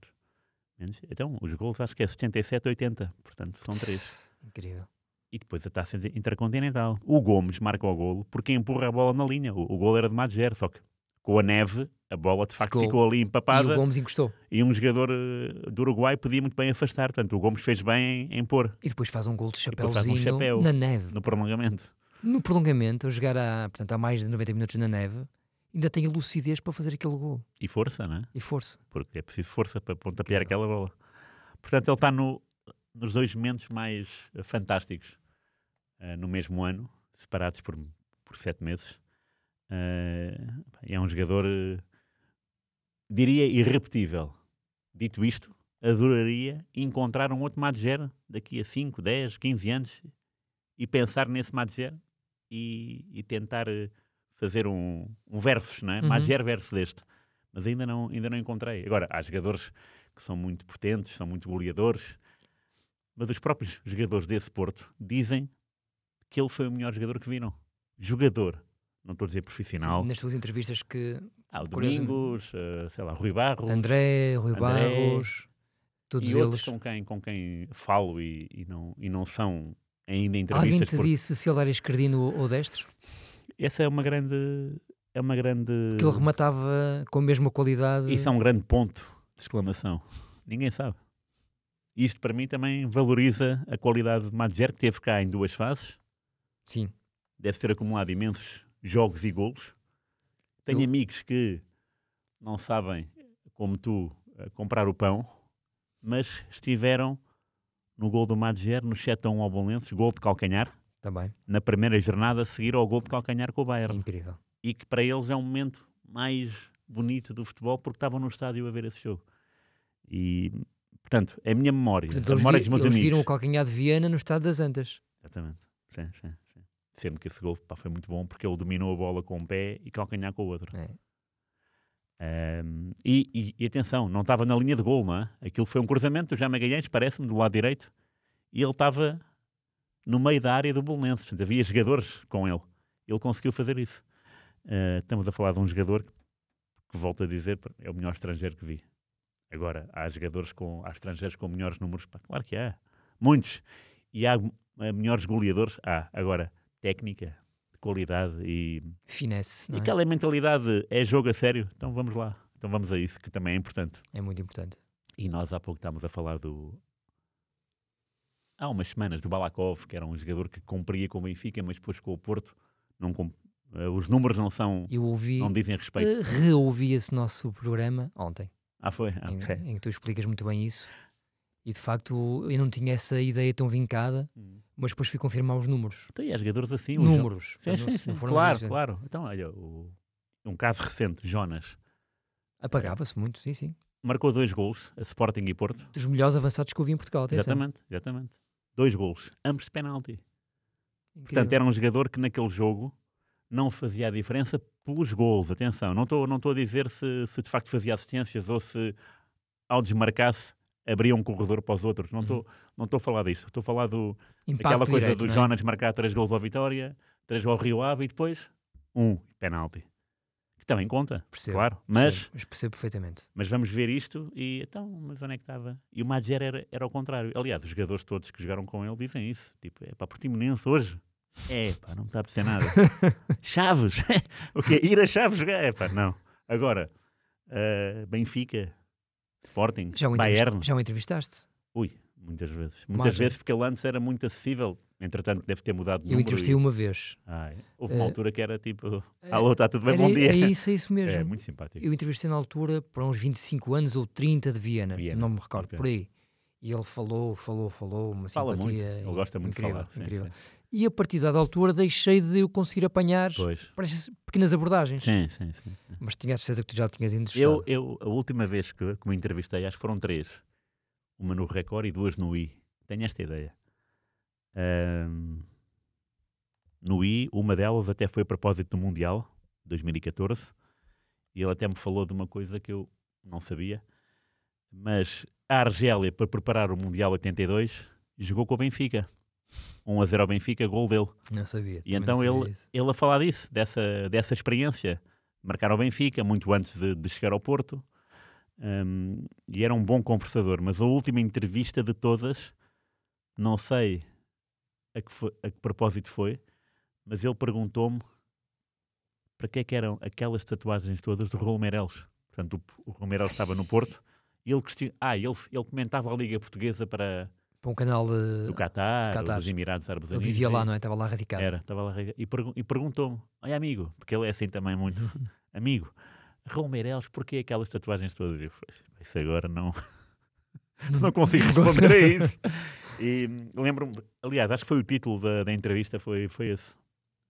menos. Então, os golos acho que é 77, 80, portanto são três. Incrível. E depois a taça intercontinental. O Gomes marca o golo porque empurra a bola na linha. O, o golo era de Madger, só que com a neve a bola de facto Ficou- ficou, ali E empapada o e, Gomes encostou. um jogador eh, do Uruguai podia muito bem afastar. Portanto, o Gomes fez bem em, pôr E depois faz um gol de faz um chapéuzinho chapéu. na neve. no prolongamento. No prolongamento, a jogar há, portanto, há mais de 90 minutos na neve, ainda tem a lucidez para fazer aquele gol. E força, não é? E força. Porque é preciso força para pontapear aquela bola. Portanto, ele está no- nos dois momentos mais fantásticos eh, no mesmo ano, separados por, por sete meses. Eh, é um jogador, eh, diria, irrepetível. Dito isto, adoraria encontrar um outro Madger daqui a 5, 10, 15 anos e pensar nesse Madger e, e tentar eh, fazer um, um versus, não é? Uhum. Madger versus deste. Mas ainda não, ainda não encontrei. Agora, há jogadores que são muito potentes, são muito goleadores, mas os próprios jogadores desse Porto dizem que ele foi o melhor jogador que viram. Jogador. Não estou a dizer profissional. Sim, nas suas entrevistas que Ah, o Domingos, eh, sei lá, Rui Barros. André, Rui André, Barros, todos e eles. outros com quem, com quem falo e, e não, e não são ainda Alguém entrevistas. te porque disse se ele era esquerdino ou ou destro? Essa é uma grande. É uma grande. Que ele rematava com a mesma qualidade. Isso é um grande ponto de exclamação. Ninguém sabe. Isto para mim também valoriza a qualidade de Madger, que teve cá em duas fases. Sim, Deve ter acumulado imensos jogos e golos. Tenho Ele- amigos que não sabem, como tu, eh, comprar o pão, mas estiveram no gol do Madger, no 7 a 1 ao Bolenses, gol de calcanhar, também. na primeira jornada a seguir ao gol de calcanhar com o Bayern. incrível. e que para eles é um momento mais bonito do futebol porque estavam no estádio a ver esse jogo. E, portanto, é a minha memória, Portanto, a memória vi- dos meus amigos. viram o calcanhar de Viana no estado das Antas. Exatamente. Sim, sim. Sendo que esse gol pá, foi muito bom porque ele dominou a bola com um pé e calcanhar com o outro. É. Ahm, e, e- e atenção, não estava na linha de gol, não é? Aquilo foi um cruzamento do Magalhães, parece-me, do lado direito, e ele estava no meio da área do Bolonense. Portanto, havia jogadores com ele. Ele conseguiu fazer isso. Ah, estamos a falar de um jogador que, volto a dizer, é o melhor estrangeiro que vi. Agora, há jogadores com, há estrangeiros com melhores números, pá, claro que há. Muitos. E há ah, melhores goleadores, há. Agora, técnica, qualidade e Finesse, não e é? aquela mentalidade de, é jogo a sério, então vamos lá. Então vamos a isso, que também é importante. É muito importante. E nós há pouco estávamos a falar do. Há umas semanas do Balakov, que era um jogador que cumpria com o Benfica, mas depois com o Porto, não eh, os números não são. Eu ouvi, não dizem respeito. eh, reouvi esse nosso programa ontem, Ah, foi? Ah, em, em que tu explicas muito bem isso. E de facto eu não tinha essa ideia tão vincada, Hum. mas depois fui confirmar os números. Então, e há jogadores assim. números. Sim, sim, sim. Claro, esses- claro. Então, olha, o- um caso recente, Jonas, Apagava-se muito, sim, sim. marcou dois gols, a Sporting e Porto. Dos melhores avançados que eu vi em Portugal. Atenção. Exatamente, exatamente. Dois gols, ambos de penalti. Incrível. Portanto, era um jogador que naquele jogo não fazia a diferença pelos gols. Atenção, não estou não a dizer se, se de facto fazia assistências ou se ao desmarcasse abria um corredor para os outros. Não estou não estou a falar disso. Estou a falar do, Impacto aquela coisa direto, do não é? Jonas marcar três gols ao Vitória, três ao Rio Ave e depois um penalti. Que também conta, Percebo, claro. Mas, Percebo, mas percebo perfeitamente. mas vamos ver isto e então, mas onde é que estava? E o Madger era, era ao contrário. Aliás, os jogadores todos que jogaram com ele dizem isso. Tipo, é para Portimonense hoje. É, pá, não me está a perceber nada. Chaves? o quê? Ir a Chaves jogar? É, pá, não. Agora, eh, Benfica, Sporting, Já Bayern. já o entrevistaste? Ui, Muitas vezes. Muitas Margem. vezes porque ele antes era muito acessível. Entretanto, deve ter mudado de Eu entrevistei e- uma vez. Ah, é. Houve uma Eh, altura que era tipo, eh, alô, está tudo bem, Era- bom dia. É isso, é isso mesmo. É, muito simpático. Eu entrevistei na altura para uns 25 anos ou 30 de Viena, Viena, não me recordo, ok. por aí. E ele falou, falou, falou, uma Fala muito, simpatia. ele gosta muito incrível, de falar. sim, incrível. sim. E a partir da altura deixei de eu conseguir apanhar Pois. pequenas abordagens. Sim, sim, sim. Mas tinha a certeza que tu já tinhas entrevistado. Eu, eu, a última vez que, que me entrevistei, acho que foram três. Uma no Record e duas no I. Tenho esta ideia. Ahm, no I, uma delas até foi a propósito do Mundial, 2014. E ele até me falou de uma coisa que eu não sabia. Mas a Argélia, para preparar o Mundial 82, jogou com o Benfica. 1 a 0 ao Benfica, gol dele. Não sabia. E então ele, isso. ele a falar disso, dessa, dessa experiência. Marcar ao Benfica, muito antes de, de chegar ao Porto. Hum, e era um bom conversador. Mas a última entrevista de todas, não sei a que, foi- a que propósito foi, mas ele perguntou-me para que é que eram aquelas tatuagens todas do Raul Meireles. Portanto, o, o Meireles estava no Porto e ele, question... ah, ele, ele comentava a Liga Portuguesa para Para um canal de. do Qatar, Qatar. ou dos Emirados Árabes Ele Unidos. vivia e- lá, não é? Estava lá radicado. era, estava lá rega- e, e perguntou-me, olha amigo, porque ele é assim também muito, amigo, Raul Meireles, porquê aquelas tatuagens todas? Eu, "Pois, isso agora não, não consigo responder a isso. E lembro-me, aliás, acho que foi o título da, da entrevista, foi, foi esse.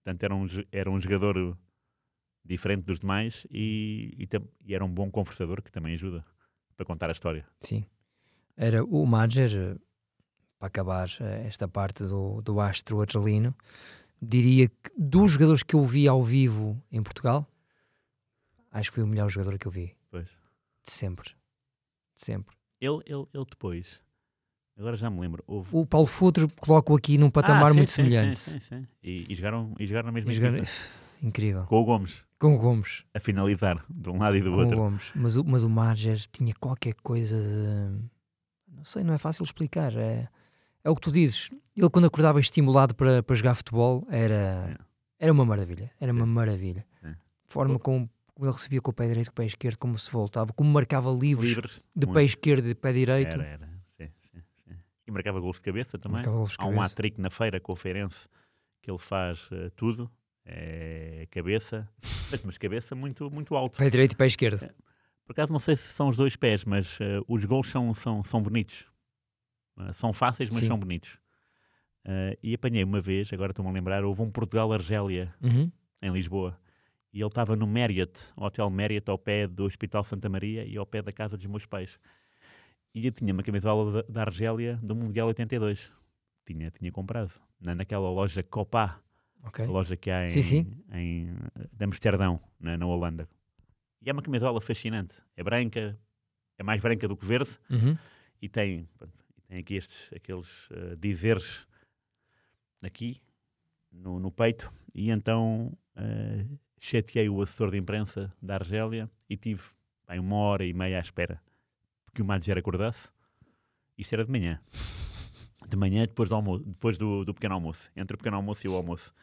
Portanto, era um, era um jogador diferente dos demais e, e, e era um bom conversador que também ajuda para contar a história. Sim. Era o Madger, para acabar eh, esta parte do, do astro argelino, diria que dos jogadores que eu vi ao vivo em Portugal, acho que foi o melhor jogador que eu vi. Pois. De sempre. De sempre. Ele, ele, ele depois, agora já me lembro, houve O Paulo Futre coloco aqui num patamar Ah, sim, muito sim, semelhante. Sim, sim, sim. E, e jogaram, e jogaram na mesma jogar- equipa. Incrível. Com o Gomes Com o Gomes. a finalizar de um lado e do Com o outro. Gomes. Mas o, mas o Madger tinha qualquer coisa de. Não sei, não é fácil explicar. É, é o que tu dizes. Ele, quando acordava estimulado para, para jogar futebol, era, É. era uma maravilha. Era uma Sim. maravilha. É. Forma como, como ele recebia com o pé direito, com o pé esquerdo, como se voltava, como marcava livros Livres. de muito. pé esquerdo e de pé direito. Era, era. Sim, sim, sim. E marcava gols de cabeça também. De Há um cabeça. hat-trick na feira com o Feirense que ele faz eh, tudo. É cabeça, mas- cabeça muito, muito alto. Pé direito e pé esquerdo. É. Por acaso não sei se são os dois pés, mas eh, os gols são, são, são bonitos. Eh, são fáceis, mas Sim. são bonitos. Eh, e apanhei uma vez, agora estou-me a lembrar, houve um Portugal-Argélia Uhum. em Lisboa. E ele estava no Marriott, Hotel Marriott, ao pé do Hospital Santa Maria e ao pé da casa dos meus pais. E eu tinha uma camisola da, da Argélia do Mundial 82. Tinha, tinha comprado. Na, naquela loja Copa, Ok. a loja que há em, Sim, sim. em eh, Amsterdão, na, na Holanda. E é uma camisola fascinante. É branca, é mais branca do que verde Uhum. e tem, tem aqui estes, aqueles eh, dizeres aqui no, no peito e então eh, chateei o assessor de imprensa da Argélia e tive bem, uma hora e meia à espera que o Madger acordasse. Isto era de manhã. De manhã, depois do, almoço, depois do, do pequeno almoço. Entre o pequeno almoço e o almoço.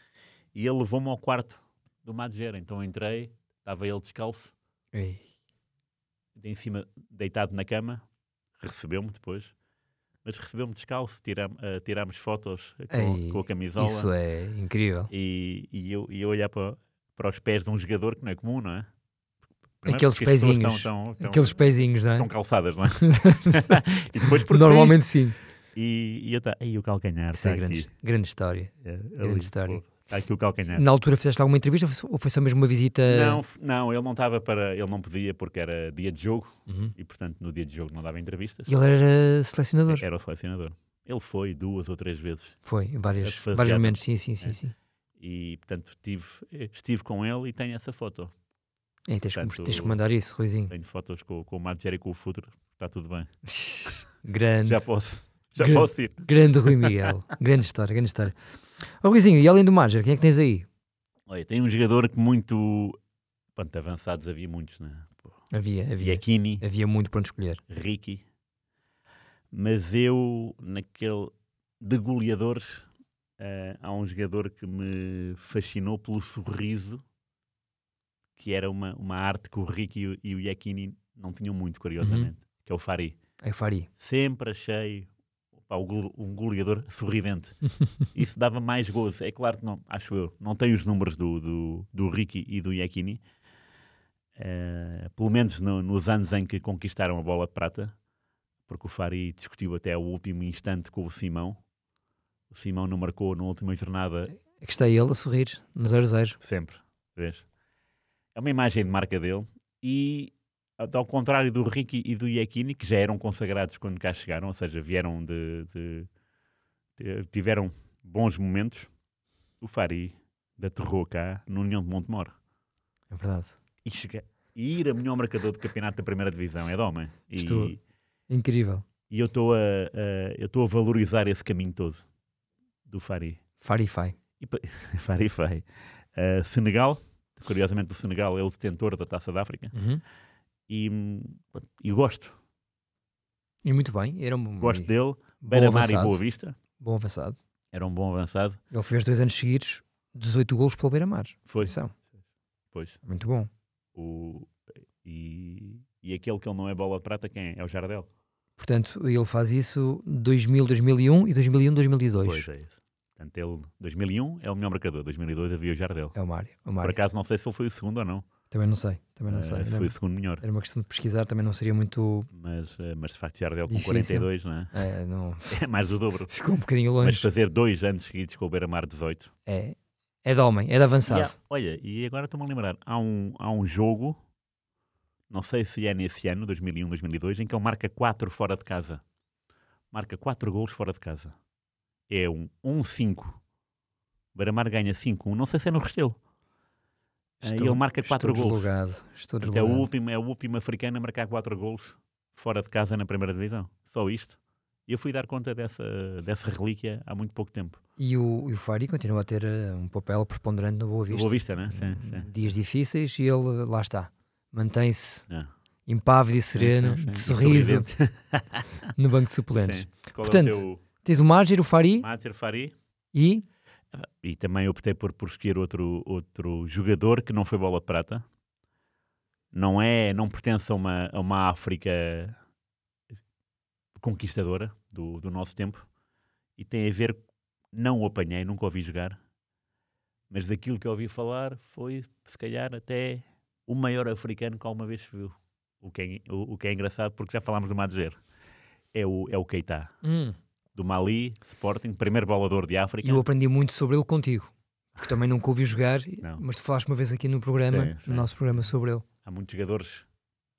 E ele levou-me ao quarto do Madger. Então eu entrei, estava ele descalço, Ei. em cima, deitado na cama, recebeu-me depois, mas recebeu-me descalço, tiram, eh, tirámos fotos com, Ei, com a camisola Isso é incrível. e, e eu, e eu olhar para, para os pés de um jogador que não é comum, não é? Primeiro Aqueles pezinhos, Estão, estão, estão, Aqueles pezinhos, não é? estão calçadas, não é? e depois porque Normalmente sim. sim. E, e eu tá, aí o calcanhar Isso é está grande, grande história. É, grande história. pô, Está aqui o calcanhar. Na altura fizeste alguma entrevista ou foi- só mesmo uma visita? Não, não, ele não estava para. Ele não podia porque era dia de jogo Uhum. e, portanto, no dia de jogo não dava entrevistas. E ele era selecionador? Era o selecionador. Ele foi duas ou três vezes. Foi, em vários, Faseado. vários momentos, sim, sim, sim. É. sim. E, portanto, tive, estive com ele e tenho essa foto. É, tens, que- Portanto, tens que mandar isso, Ruizinho. Tenho fotos com, com o Madger e com o Futuro. Está tudo bem. grande, Já posso. Já Grande. posso ir. grande Rui Miguel. grande história, grande história. Ó Ruizinho, e além do Marger, quem é que tens aí? Olha, tem um jogador que muito. Pronto, avançados havia muitos, né? Pô, Havia, havia. Iacchini, Havia muito para onde escolher. Ricky. Mas eu, naquele. De goleadores, eh, há um jogador que me fascinou pelo sorriso, que era uma, uma arte que o Ricky e o- o Iacchini não tinham muito, curiosamente, que é o Fari. Aí Fari. Sempre achei pá, um goleador sorridente. Isso dava mais gozo. É claro que não, acho eu, não tem os números do, do, do Ricky e do Iachini. Uh, pelo menos no, nos anos em que conquistaram a bola de prata, porque o Fari discutiu até o último instante com o Simão. O Simão não marcou na última jornada. É que está ele a sorrir no 0-0. Sempre, vês? É uma imagem de marca dele e ao contrário do Ricky e do Iachini, que já eram consagrados quando cá chegaram, ou seja, vieram de, de, de tiveram bons momentos, o Fari aterrou cá no União de Montemor. É verdade. E, chega, e ir a melhor marcador do campeonato da primeira divisão é de homem. E, Estou... Incrível. E eu estou a, a, eu estou a valorizar esse caminho todo do Fari. Fari Fai. Fari Fai. Uh, Senegal, curiosamente o Senegal é o detentor da Taça da África. Uhum e, e gosto. E muito bem, era um gosto dele, Beira-Mar e Boa Vista. Bom avançado. Era um bom avançado. Ele fez dois anos seguidos 18 golos pelo Beira-Mar. Foi. Atenção. Pois. Muito bom. O, e, e aquele que ele não é bola de prata, quem é? É o Jardel. Portanto, ele faz isso 2000, 2001 e 2001, 2002. Pois é isso. Portanto, ele, 2001 é o melhor marcador, 2002 havia o Jardel. É o Mário. O Mário. Por acaso não sei se ele foi o segundo ou não. Também não sei, também não sei. Uh, foi o segundo melhor. Era uma questão de pesquisar, também não seria muito. Mas, uh, mas de facto, Jardel com 42, não é? É, não... é mais do dobro. Ficou um bocadinho longe. Mas fazer dois anos seguidos com o Beira-Mar 18. É, é de homem, é de avançado. E olha, e agora estou-me a lembrar, há um, há um jogo, não sei se é nesse ano, 2001, 2002, em que ele marca 4 fora de casa. Marca 4 gols fora de casa. É um 1-5. O Beira-Mar ganha 5-1, não sei se é no Restelo. Estou, e ele marca 4 gols. Estou É o, último, é o último africano a marcar 4 gols fora de casa na primeira divisão. Só isto. E eu fui dar conta dessa, dessa relíquia há muito pouco tempo. E o, e o Fari continua a ter uh, um papel preponderante no Boa Vista. Boa Vista, né? Sim, sim. Dias difíceis e ele lá está. Mantém-se é. impávido e sereno, sim, de sorriso, no banco de suplentes. Portanto, é o teu... tens o Margir, o Fari. Margir, Fari. E e também optei por, escolher outro, outro jogador que não foi bola de prata. Não é, não pertence a uma, a uma África conquistadora do, do nosso tempo e tem a ver, não o apanhei, nunca ouvi jogar, mas daquilo que ouvi falar foi, se calhar, até o maior africano que alguma vez se viu. O que é, o, o que é engraçado, porque já falámos do Madger. É o, é o Keita. Hum do Mali, Sporting, primeiro bolador de África. E eu aprendi muito sobre ele contigo, porque também nunca ouvi jogar, não. mas tu falaste uma vez aqui no programa, sim, sim. no nosso programa sobre ele. Há muitos jogadores,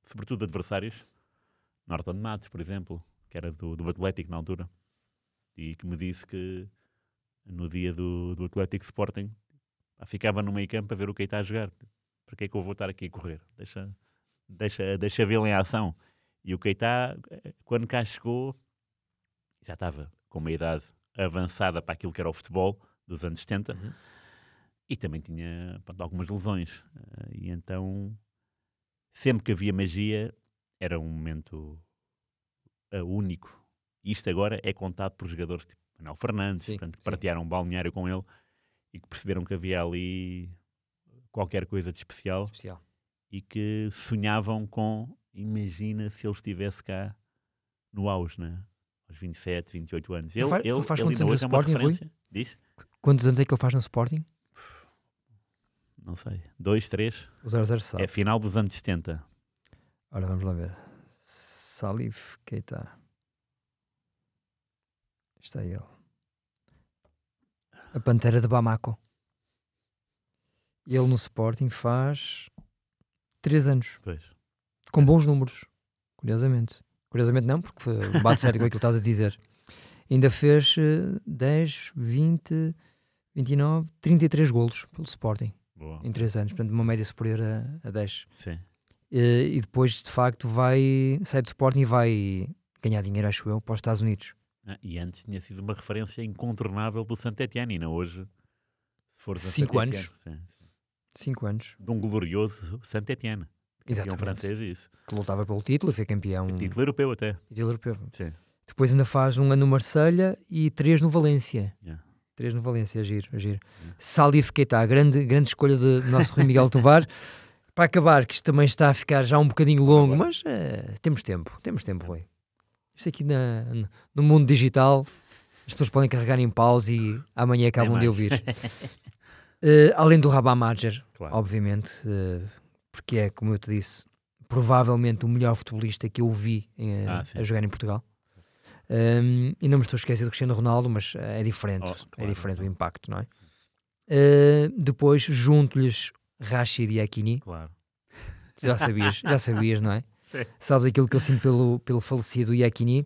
sobretudo adversários, Norton Matos, por exemplo, que era do, do Atlético na altura, e que me disse que no dia do, do Atlético Sporting ficava no meio campo a ver o que está a jogar. Para que é que eu vou estar aqui a correr? Deixa, deixa, deixa vê-lo em ação. E o Keita, quando cá chegou, já estava com uma idade avançada para aquilo que era o futebol dos anos 70 uhum. e também tinha pronto, algumas lesões. Uh, e então, sempre que havia magia, era um momento uh, único. Isto agora é contado por jogadores tipo Manuel Fernandes, sim, portanto, que partilharam um balneário com ele e que perceberam que havia ali qualquer coisa de especial, especial. e que sonhavam com, imagina se ele estivesse cá no auge, né? Aos 27, 28 anos. Ele, ele, ele faz quantos anos no é Sporting, Rui? Diz? Quantos anos é que ele faz no Sporting? Não sei. Dois, três? O 00 sabe. É final dos anos 70. Ora, vamos lá ver. Salif Keita. Está ele. A Pantera de Bamako. Ele no Sporting faz 3 anos. Pois. Com bons números, curiosamente. Curiosamente não, porque bate certo com aquilo que estás a dizer. Ainda fez uh, 10, 20, 29, 33 golos pelo Sporting Boa. em 3 anos, portanto uma média superior a, a 10. Sim. Uh, e depois, de facto, vai sai do Sporting e vai ganhar dinheiro, acho eu, para os Estados Unidos. Ah, e antes tinha sido uma referência incontornável do Saint-Étienne, e não hoje, se for 5 anos. 5 anos. De um glorioso Saint-Étienne. Exatamente. francês isso. Que lutava pelo título e foi campeão. E título europeu até. Título europeu. Sim. Depois ainda faz um ano no Marselha e três no Valência. Yeah. Três no Valência, giro, giro. Yeah. Salif Keita, grande, grande escolha do nosso Rui Miguel Tovar. Para acabar, que isto também está a ficar já um bocadinho longo, mas uh, temos tempo, temos tempo, Rui. Isto aqui na, no mundo digital, as pessoas podem carregar em pause e amanhã acabam de mais. ouvir. Eh, além do Rabah Majer, Claro. obviamente, eh, porque é, como eu te disse, provavelmente o melhor futebolista que eu vi em, Ah, sim. a jogar em Portugal. Um, e não me estou a esquecer do Cristiano Ronaldo, mas é diferente, Oh, é claro, diferente o impacto, não é? Uh, depois junto-lhes Rashid e Aquini, Claro. já sabias, já sabias, não é? Sim. Sabes aquilo que eu sinto pelo, pelo falecido Iacchini,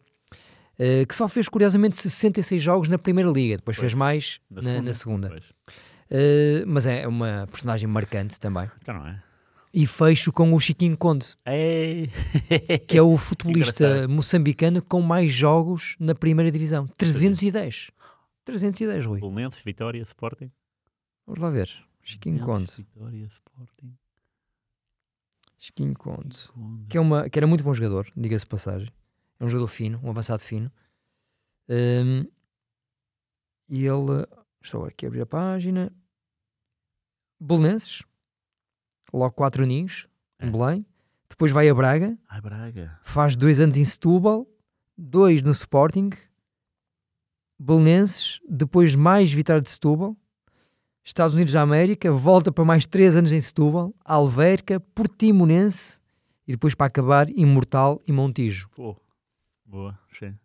uh, que só fez curiosamente 66 jogos na primeira liga, depois Pois. fez mais Na na, na segunda. segunda. Pois. Uh, mas é uma personagem marcante também. Então não é? E fecho com o Chiquinho Conde, Ei! que é o futebolista moçambicano com mais jogos na primeira divisão. 310. 310, Rui. Bolonenses, Vitória, Sporting. Vamos lá ver. Chiquinho Conde. Vitória, Sporting. Chiquinho Conde. Que, é uma, que era muito bom jogador, diga-se passagem. É um jogador fino, um avançado fino. Hum, e ele. Estou aqui a abrir a página. Belenenses. Logo quatro aninhos em É. Belém. Depois vai a Braga. Ai, Braga. Faz dois anos em Setúbal. Dois no Sporting. Belenenses. Depois mais Vitória de Setúbal. Estados Unidos da América. Volta para mais três anos em Setúbal. Alverca. Portimonense. E depois para acabar Imortal e Montijo. Pô. Boa, sim.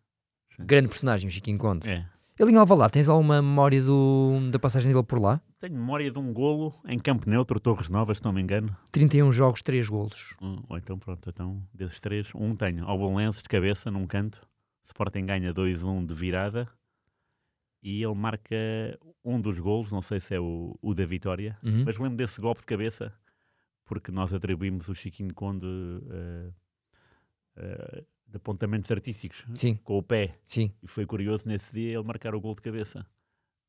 Grande personagem, Chiquinho Conte. É. Ele em Alvalade, tens alguma memória do, da passagem dele por lá? Tenho memória de um golo em Campo Neutro, Torres Novas, se não me engano. 31 jogos, 3 golos. Um, ou então, pronto, então, desses três, um tenho. Ao Bolonenses de cabeça, num canto. Sporting ganha 2-1 de virada. E ele marca um dos golos, não sei se é o, o da vitória. Uhum. Mas lembro desse golpe de cabeça, porque nós atribuímos o Chiquinho Conde eh, eh, de apontamentos artísticos, Sim, com o pé. sim. E foi curioso nesse dia ele marcar o gol de cabeça.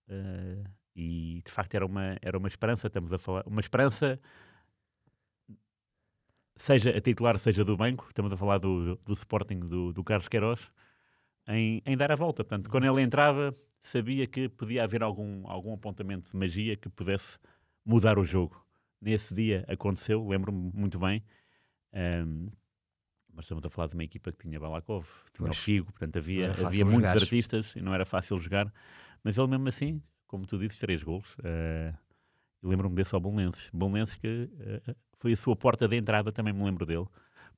Eh, e de facto era uma, era uma esperança, estamos a falar, uma esperança, seja a titular, seja do banco, estamos a falar do, do Sporting do, do Carlos Queiroz, em, em dar a volta. Portanto, quando ele entrava, sabia que podia haver algum, algum apontamento de magia que pudesse mudar o jogo. Nesse dia aconteceu, lembro-me muito bem. Ehm, mas estamos a falar de uma equipa que tinha Balakov, tinha o Pois. Figo, portanto havia, havia muitos jogares. artistas e não era fácil jogar. Mas ele mesmo assim, como tu dizes, três golos. eh, eu lembro-me desse ao Bolonenses. Bolonenses que eh, foi a sua porta de entrada, também me lembro dele.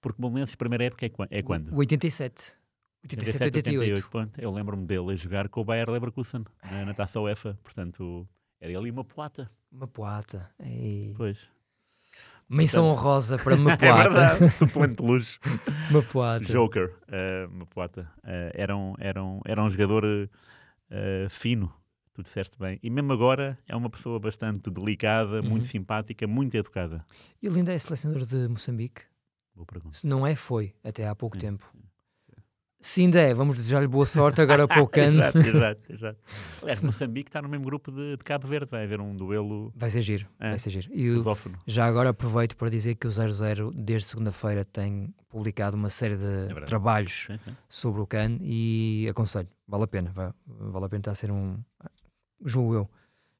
Porque Bolonenses, primeira época é, é quando? O 87. 87, 88. Pronto, eu lembro-me dele a jogar com o Bayer Leverkusen na, na Taça UEFA. Portanto, era e uma poata. Uma poata. Ei. Pois. Menção Portanto- honrosa para uma É. Suplente de luxo. uma poata. Joker, eh, uma poata. Eh, era, um, era, um, era um jogador eh, fino, tu disseste bem. E mesmo agora é uma pessoa bastante delicada, Uhum. muito simpática, muito educada. Ele ainda é selecionador de Moçambique? Boa pergunta. Se não é, foi. Até há pouco Sim, tempo. Se ainda é, vamos desejar-lhe boa sorte agora para o cano. exato, exato, exato. Aliás, Moçambique está no mesmo grupo de, de Cabo Verde, vai haver um duelo Vai ser giro. É. Vai ser giro. E o-. Já agora aproveito para dizer que o 00 desde segunda-feira tem publicado uma série de É trabalhos Sim, sim. sobre o CAN e aconselho, vale a pena, va- vale a pena estar a ser um, julgo eu,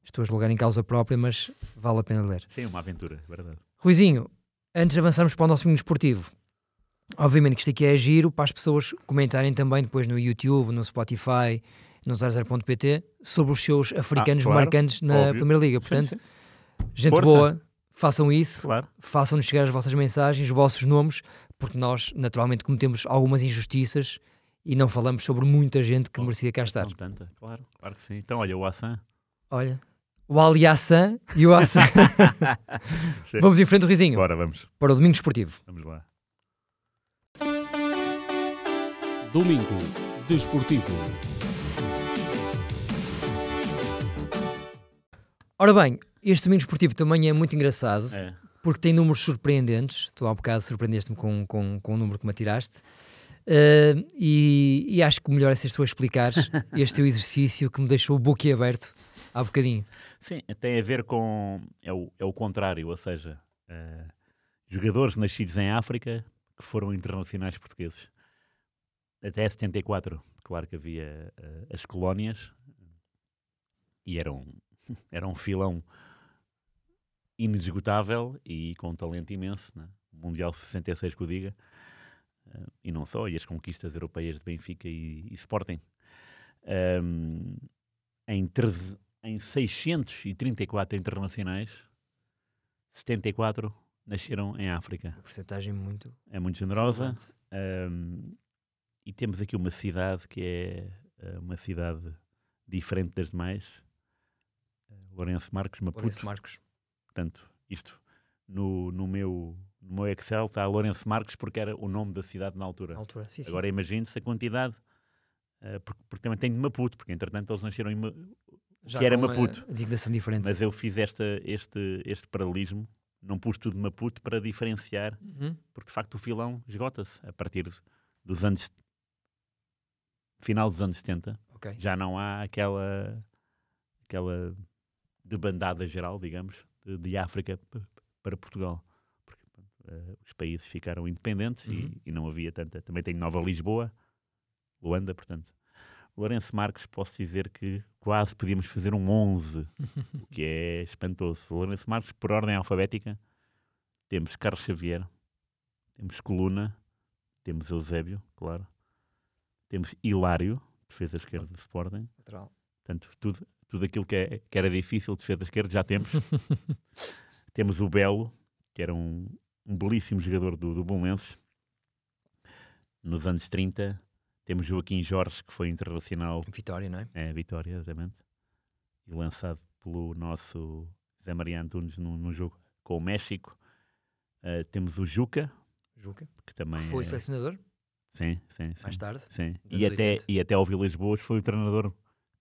estou a julgar em causa própria, mas vale a pena ler. Sim, uma aventura, é verdade. Ruizinho, antes de avançarmos para o nosso vinho esportivo, obviamente que isto aqui é giro para as pessoas comentarem também depois no YouTube, no Spotify, no 00.pt sobre os seus africanos claro, marcantes na óbvio. Primeira Liga. Sim, Portanto, sim, gente Força. boa, façam isso claro. façam-nos chegar as vossas mensagens, os vossos nomes, porque nós naturalmente cometemos algumas injustiças e não falamos sobre muita gente que Oh, merecia cá estar. Tanta, claro, claro que sim. Então, olha, o Assan. Olha, o Ali Hassan e o Hassan. Sim. Vamos em frente, Rizinho, Bora, vamos, para o Domingo Esportivo. vamos lá. Domingo Desportivo. Ora bem, este Domingo Esportivo também é muito engraçado, É. porque tem números surpreendentes. Tu há bocado surpreendeste-me com, com, com o número que me atiraste. Uh, e, e acho que o melhor é seres tu a explicares este teu exercício que me deixou o boquiaberto há bocadinho. Sim, tem a ver com. É o, é o contrário, ou seja, eh, jogadores nascidos em África que foram internacionais portugueses. Até 74, claro que havia eh, as colónias e era um, era um filão inesgotável e com um talento imenso, né? Mundial 66 que o diga. eh, e não só, e as conquistas europeias de Benfica e, e Sporting. Um, em, 13, em 634 internacionais, 74 nasceram em África. Uma porcentagem muito É muito generosa. Um, e temos aqui uma cidade que é uh, uma cidade diferente das demais. Uh, Lourenço Marques, Maputo. Lourenço Marcos. Portanto, isto no, no, meu, no meu Excel está Lourenço Marques porque era o nome da cidade na altura. Na altura. Sim. Agora imagine-se a quantidade, uh, porque, porque também tem de Maputo, porque entretanto eles nasceram em Ma- Já que era Maputo. Designação diferente. Mas eu fiz esta, este, este paralelismo, não pus tudo de Maputo para diferenciar, Uhum. porque de facto o filão esgota-se a partir dos anos. Final dos anos 70. Ok. já não há aquela aquela debandada geral, digamos, de, de África para Portugal. Porque eh, os países ficaram independentes e- Uhum. e, não havia tanta. Também tem Nova Lisboa, Luanda, portanto. Lourenço Marques, posso dizer que quase podíamos fazer um 11, o que é espantoso. Lourenço Marques, por ordem alfabética, temos Carlos Xavier, temos Coluna, temos Eusébio, claro, temos Hilário, defesa esquerda do Sporting, Lateral. Portanto, tudo, tudo aquilo que, é- que era difícil de defesa esquerda já temos. temos o Belo, que era um, um belíssimo jogador do, do Belenenses. Nos anos 30, temos Joaquim Jorge, que foi internacional Vitória, não é? é, Vitória, exatamente. E lançado pelo nosso Zé Maria Antunes num, num jogo com o México. Uh, temos o Juca, Juca. que também Foi é- selecionador Sim, sim, sim. mais tarde. Sim. E até, 80. e até ao Vilas Boas foi o treinador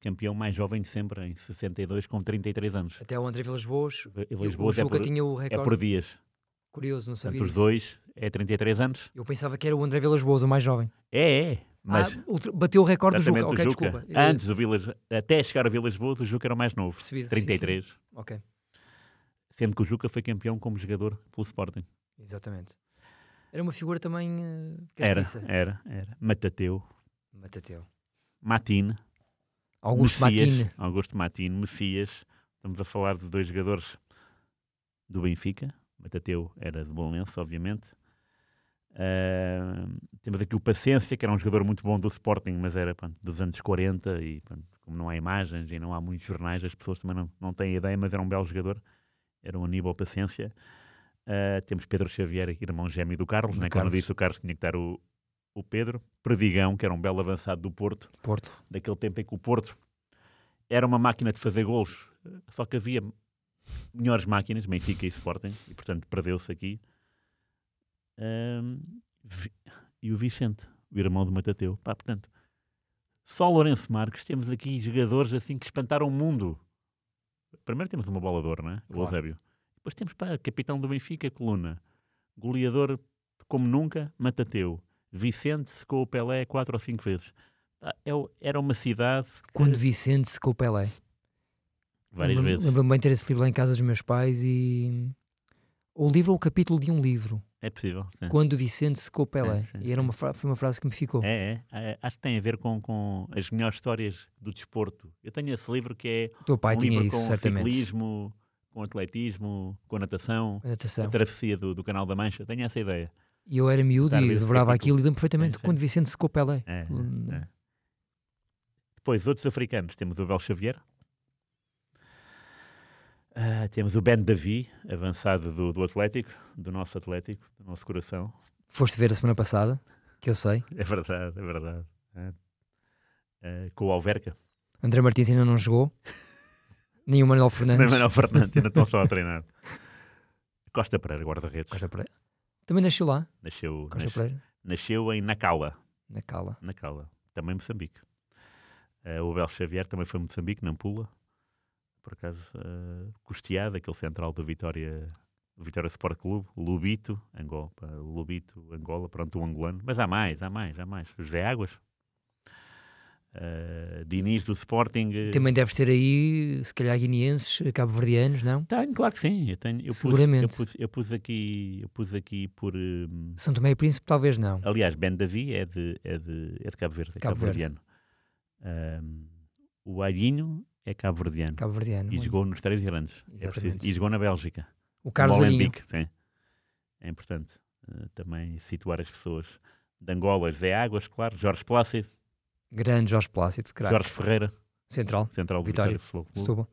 campeão mais jovem de sempre, em 62, com 33 anos. Até o André Vilas Boas. O Vilas Boas é Juca por, tinha o é recorde. por dias. Curioso, não sabia. Portanto, os dois é 33 anos. Eu pensava que era o André Vilas Boas, o mais jovem. É, é. Mas ah, bateu o recorde do Juca. exatamente, Ok, o Juca, desculpa. Antes do Vilas, até chegar ao Vilas Boas, o Juca era o mais novo. Percebido. 33. Sim, sim. Ok, Sendo que o Juca foi campeão como jogador pelo Sporting. exatamente. Era uma figura também uh, Era, castiça. era, era. Matateu, Matateu. Matine, Augusto Messias, Matine. Augusto Matine, Messias. Estamos a falar de dois jogadores do Benfica. Matateu era de Bolonense, obviamente. Ah, temos aqui o Paciência, que era um jogador muito bom do Sporting, mas era pronto, dos anos 40 e pronto, como não há imagens e não há muitos jornais, as pessoas também não, não têm ideia, mas era um belo jogador. Era um Aníbal Paciência. Ah, temos Pedro Xavier, irmão gêmeo do Carlos, Do né? quando Carlos. disse o Carlos tinha que estar o, o Pedro. Perdigão, que era um belo avançado do Porto Porto. daquele tempo em que o Porto era uma máquina de fazer golos, só que havia melhores máquinas, Benfica e Sporting, e portanto perdeu-se aqui. E o Vicente, o irmão do Matateu. Pá, portanto, só Lourenço Marques, temos aqui jogadores assim que espantaram o mundo. Primeiro temos uma bolador, não é? O Claro. Eusébio. Depois temos, pá, capitão do Benfica, Coluna. Goleador como nunca, Matateu. Vicente secou o Pelé quatro ou cinco vezes. Pá, é o- era uma cidade que- Quando Vicente secou o Pelé. várias vezes. Lembro-me bem ter esse livro lá em casa dos meus pais e. O livro ou o capítulo de um livro. É possível. sim. Quando Vicente secou o Pelé. sim, E era uma foi uma frase que me ficou. É, é, é. Acho que tem a ver com, com as melhores histórias do desporto. Eu tenho esse livro que é O teu pai um tinha livro isso, com certamente. ciclismo, com atletismo, com natação, a Atenção. travessia do, do Canal da Mancha. Tenho essa ideia. E eu era miúdo Dar e devorava aquilo e lembro perfeitamente. É, sim. Quando Vicente secou Pelé. É, Hum, é. Depois, outros africanos. Temos o Bel Xavier. Ah, temos o Ben Davi, avançado do, do Atlético, do nosso Atlético, do nosso coração. Foste ver a semana passada, que eu sei. É verdade, é verdade. É. Ah, com o Alverca. André Martins ainda não jogou. Nem o Manuel Fernandes. Nem Manuel Fernandes, ainda estão só a treinar. Costa Pereira, guarda-redes. Costa Pereira. Também nasceu lá. Nasceu, Costa nas- Pereira. nasceu em Nacala, Na Cala. Nacala, também Moçambique. Eh, o Bel Xavier também foi Moçambique, Nampula. Por acaso, uh, custeado, aquele central do Vitória, do Vitória Sport Clube, Lubito, Angola, Lubito, Angola, pronto, o angolano. Mas há mais, há mais, há mais. José Águas. Uh, Diniz do Sporting. eh, Também deves ter aí, se calhar, guineenses, cabo-verdianos, não? Tenho, claro que sim. Eu, tenho, eu, pus, eu, Seguramente. pus, eu pus aqui, eu pus aqui por. hum, São Tomé e Príncipe, talvez não. Aliás, Ben Davi é de, é de, é de Cabo Verde, é cabo-verdiano. Ahm, o Aguinho é cabo-verdiano Cabo-verdiano. e jogou nos três grandes. É preciso- e jogou na Bélgica. O Carlos. Molenbeek, sim. É importante eh, também situar as pessoas. De Angola, José Águas, claro. Jorge Plácido. Grande Jorge Plácido, craque. Jorge Ferreira, Central, central do Vitória. Vitória Futebol Clube. Setúbal.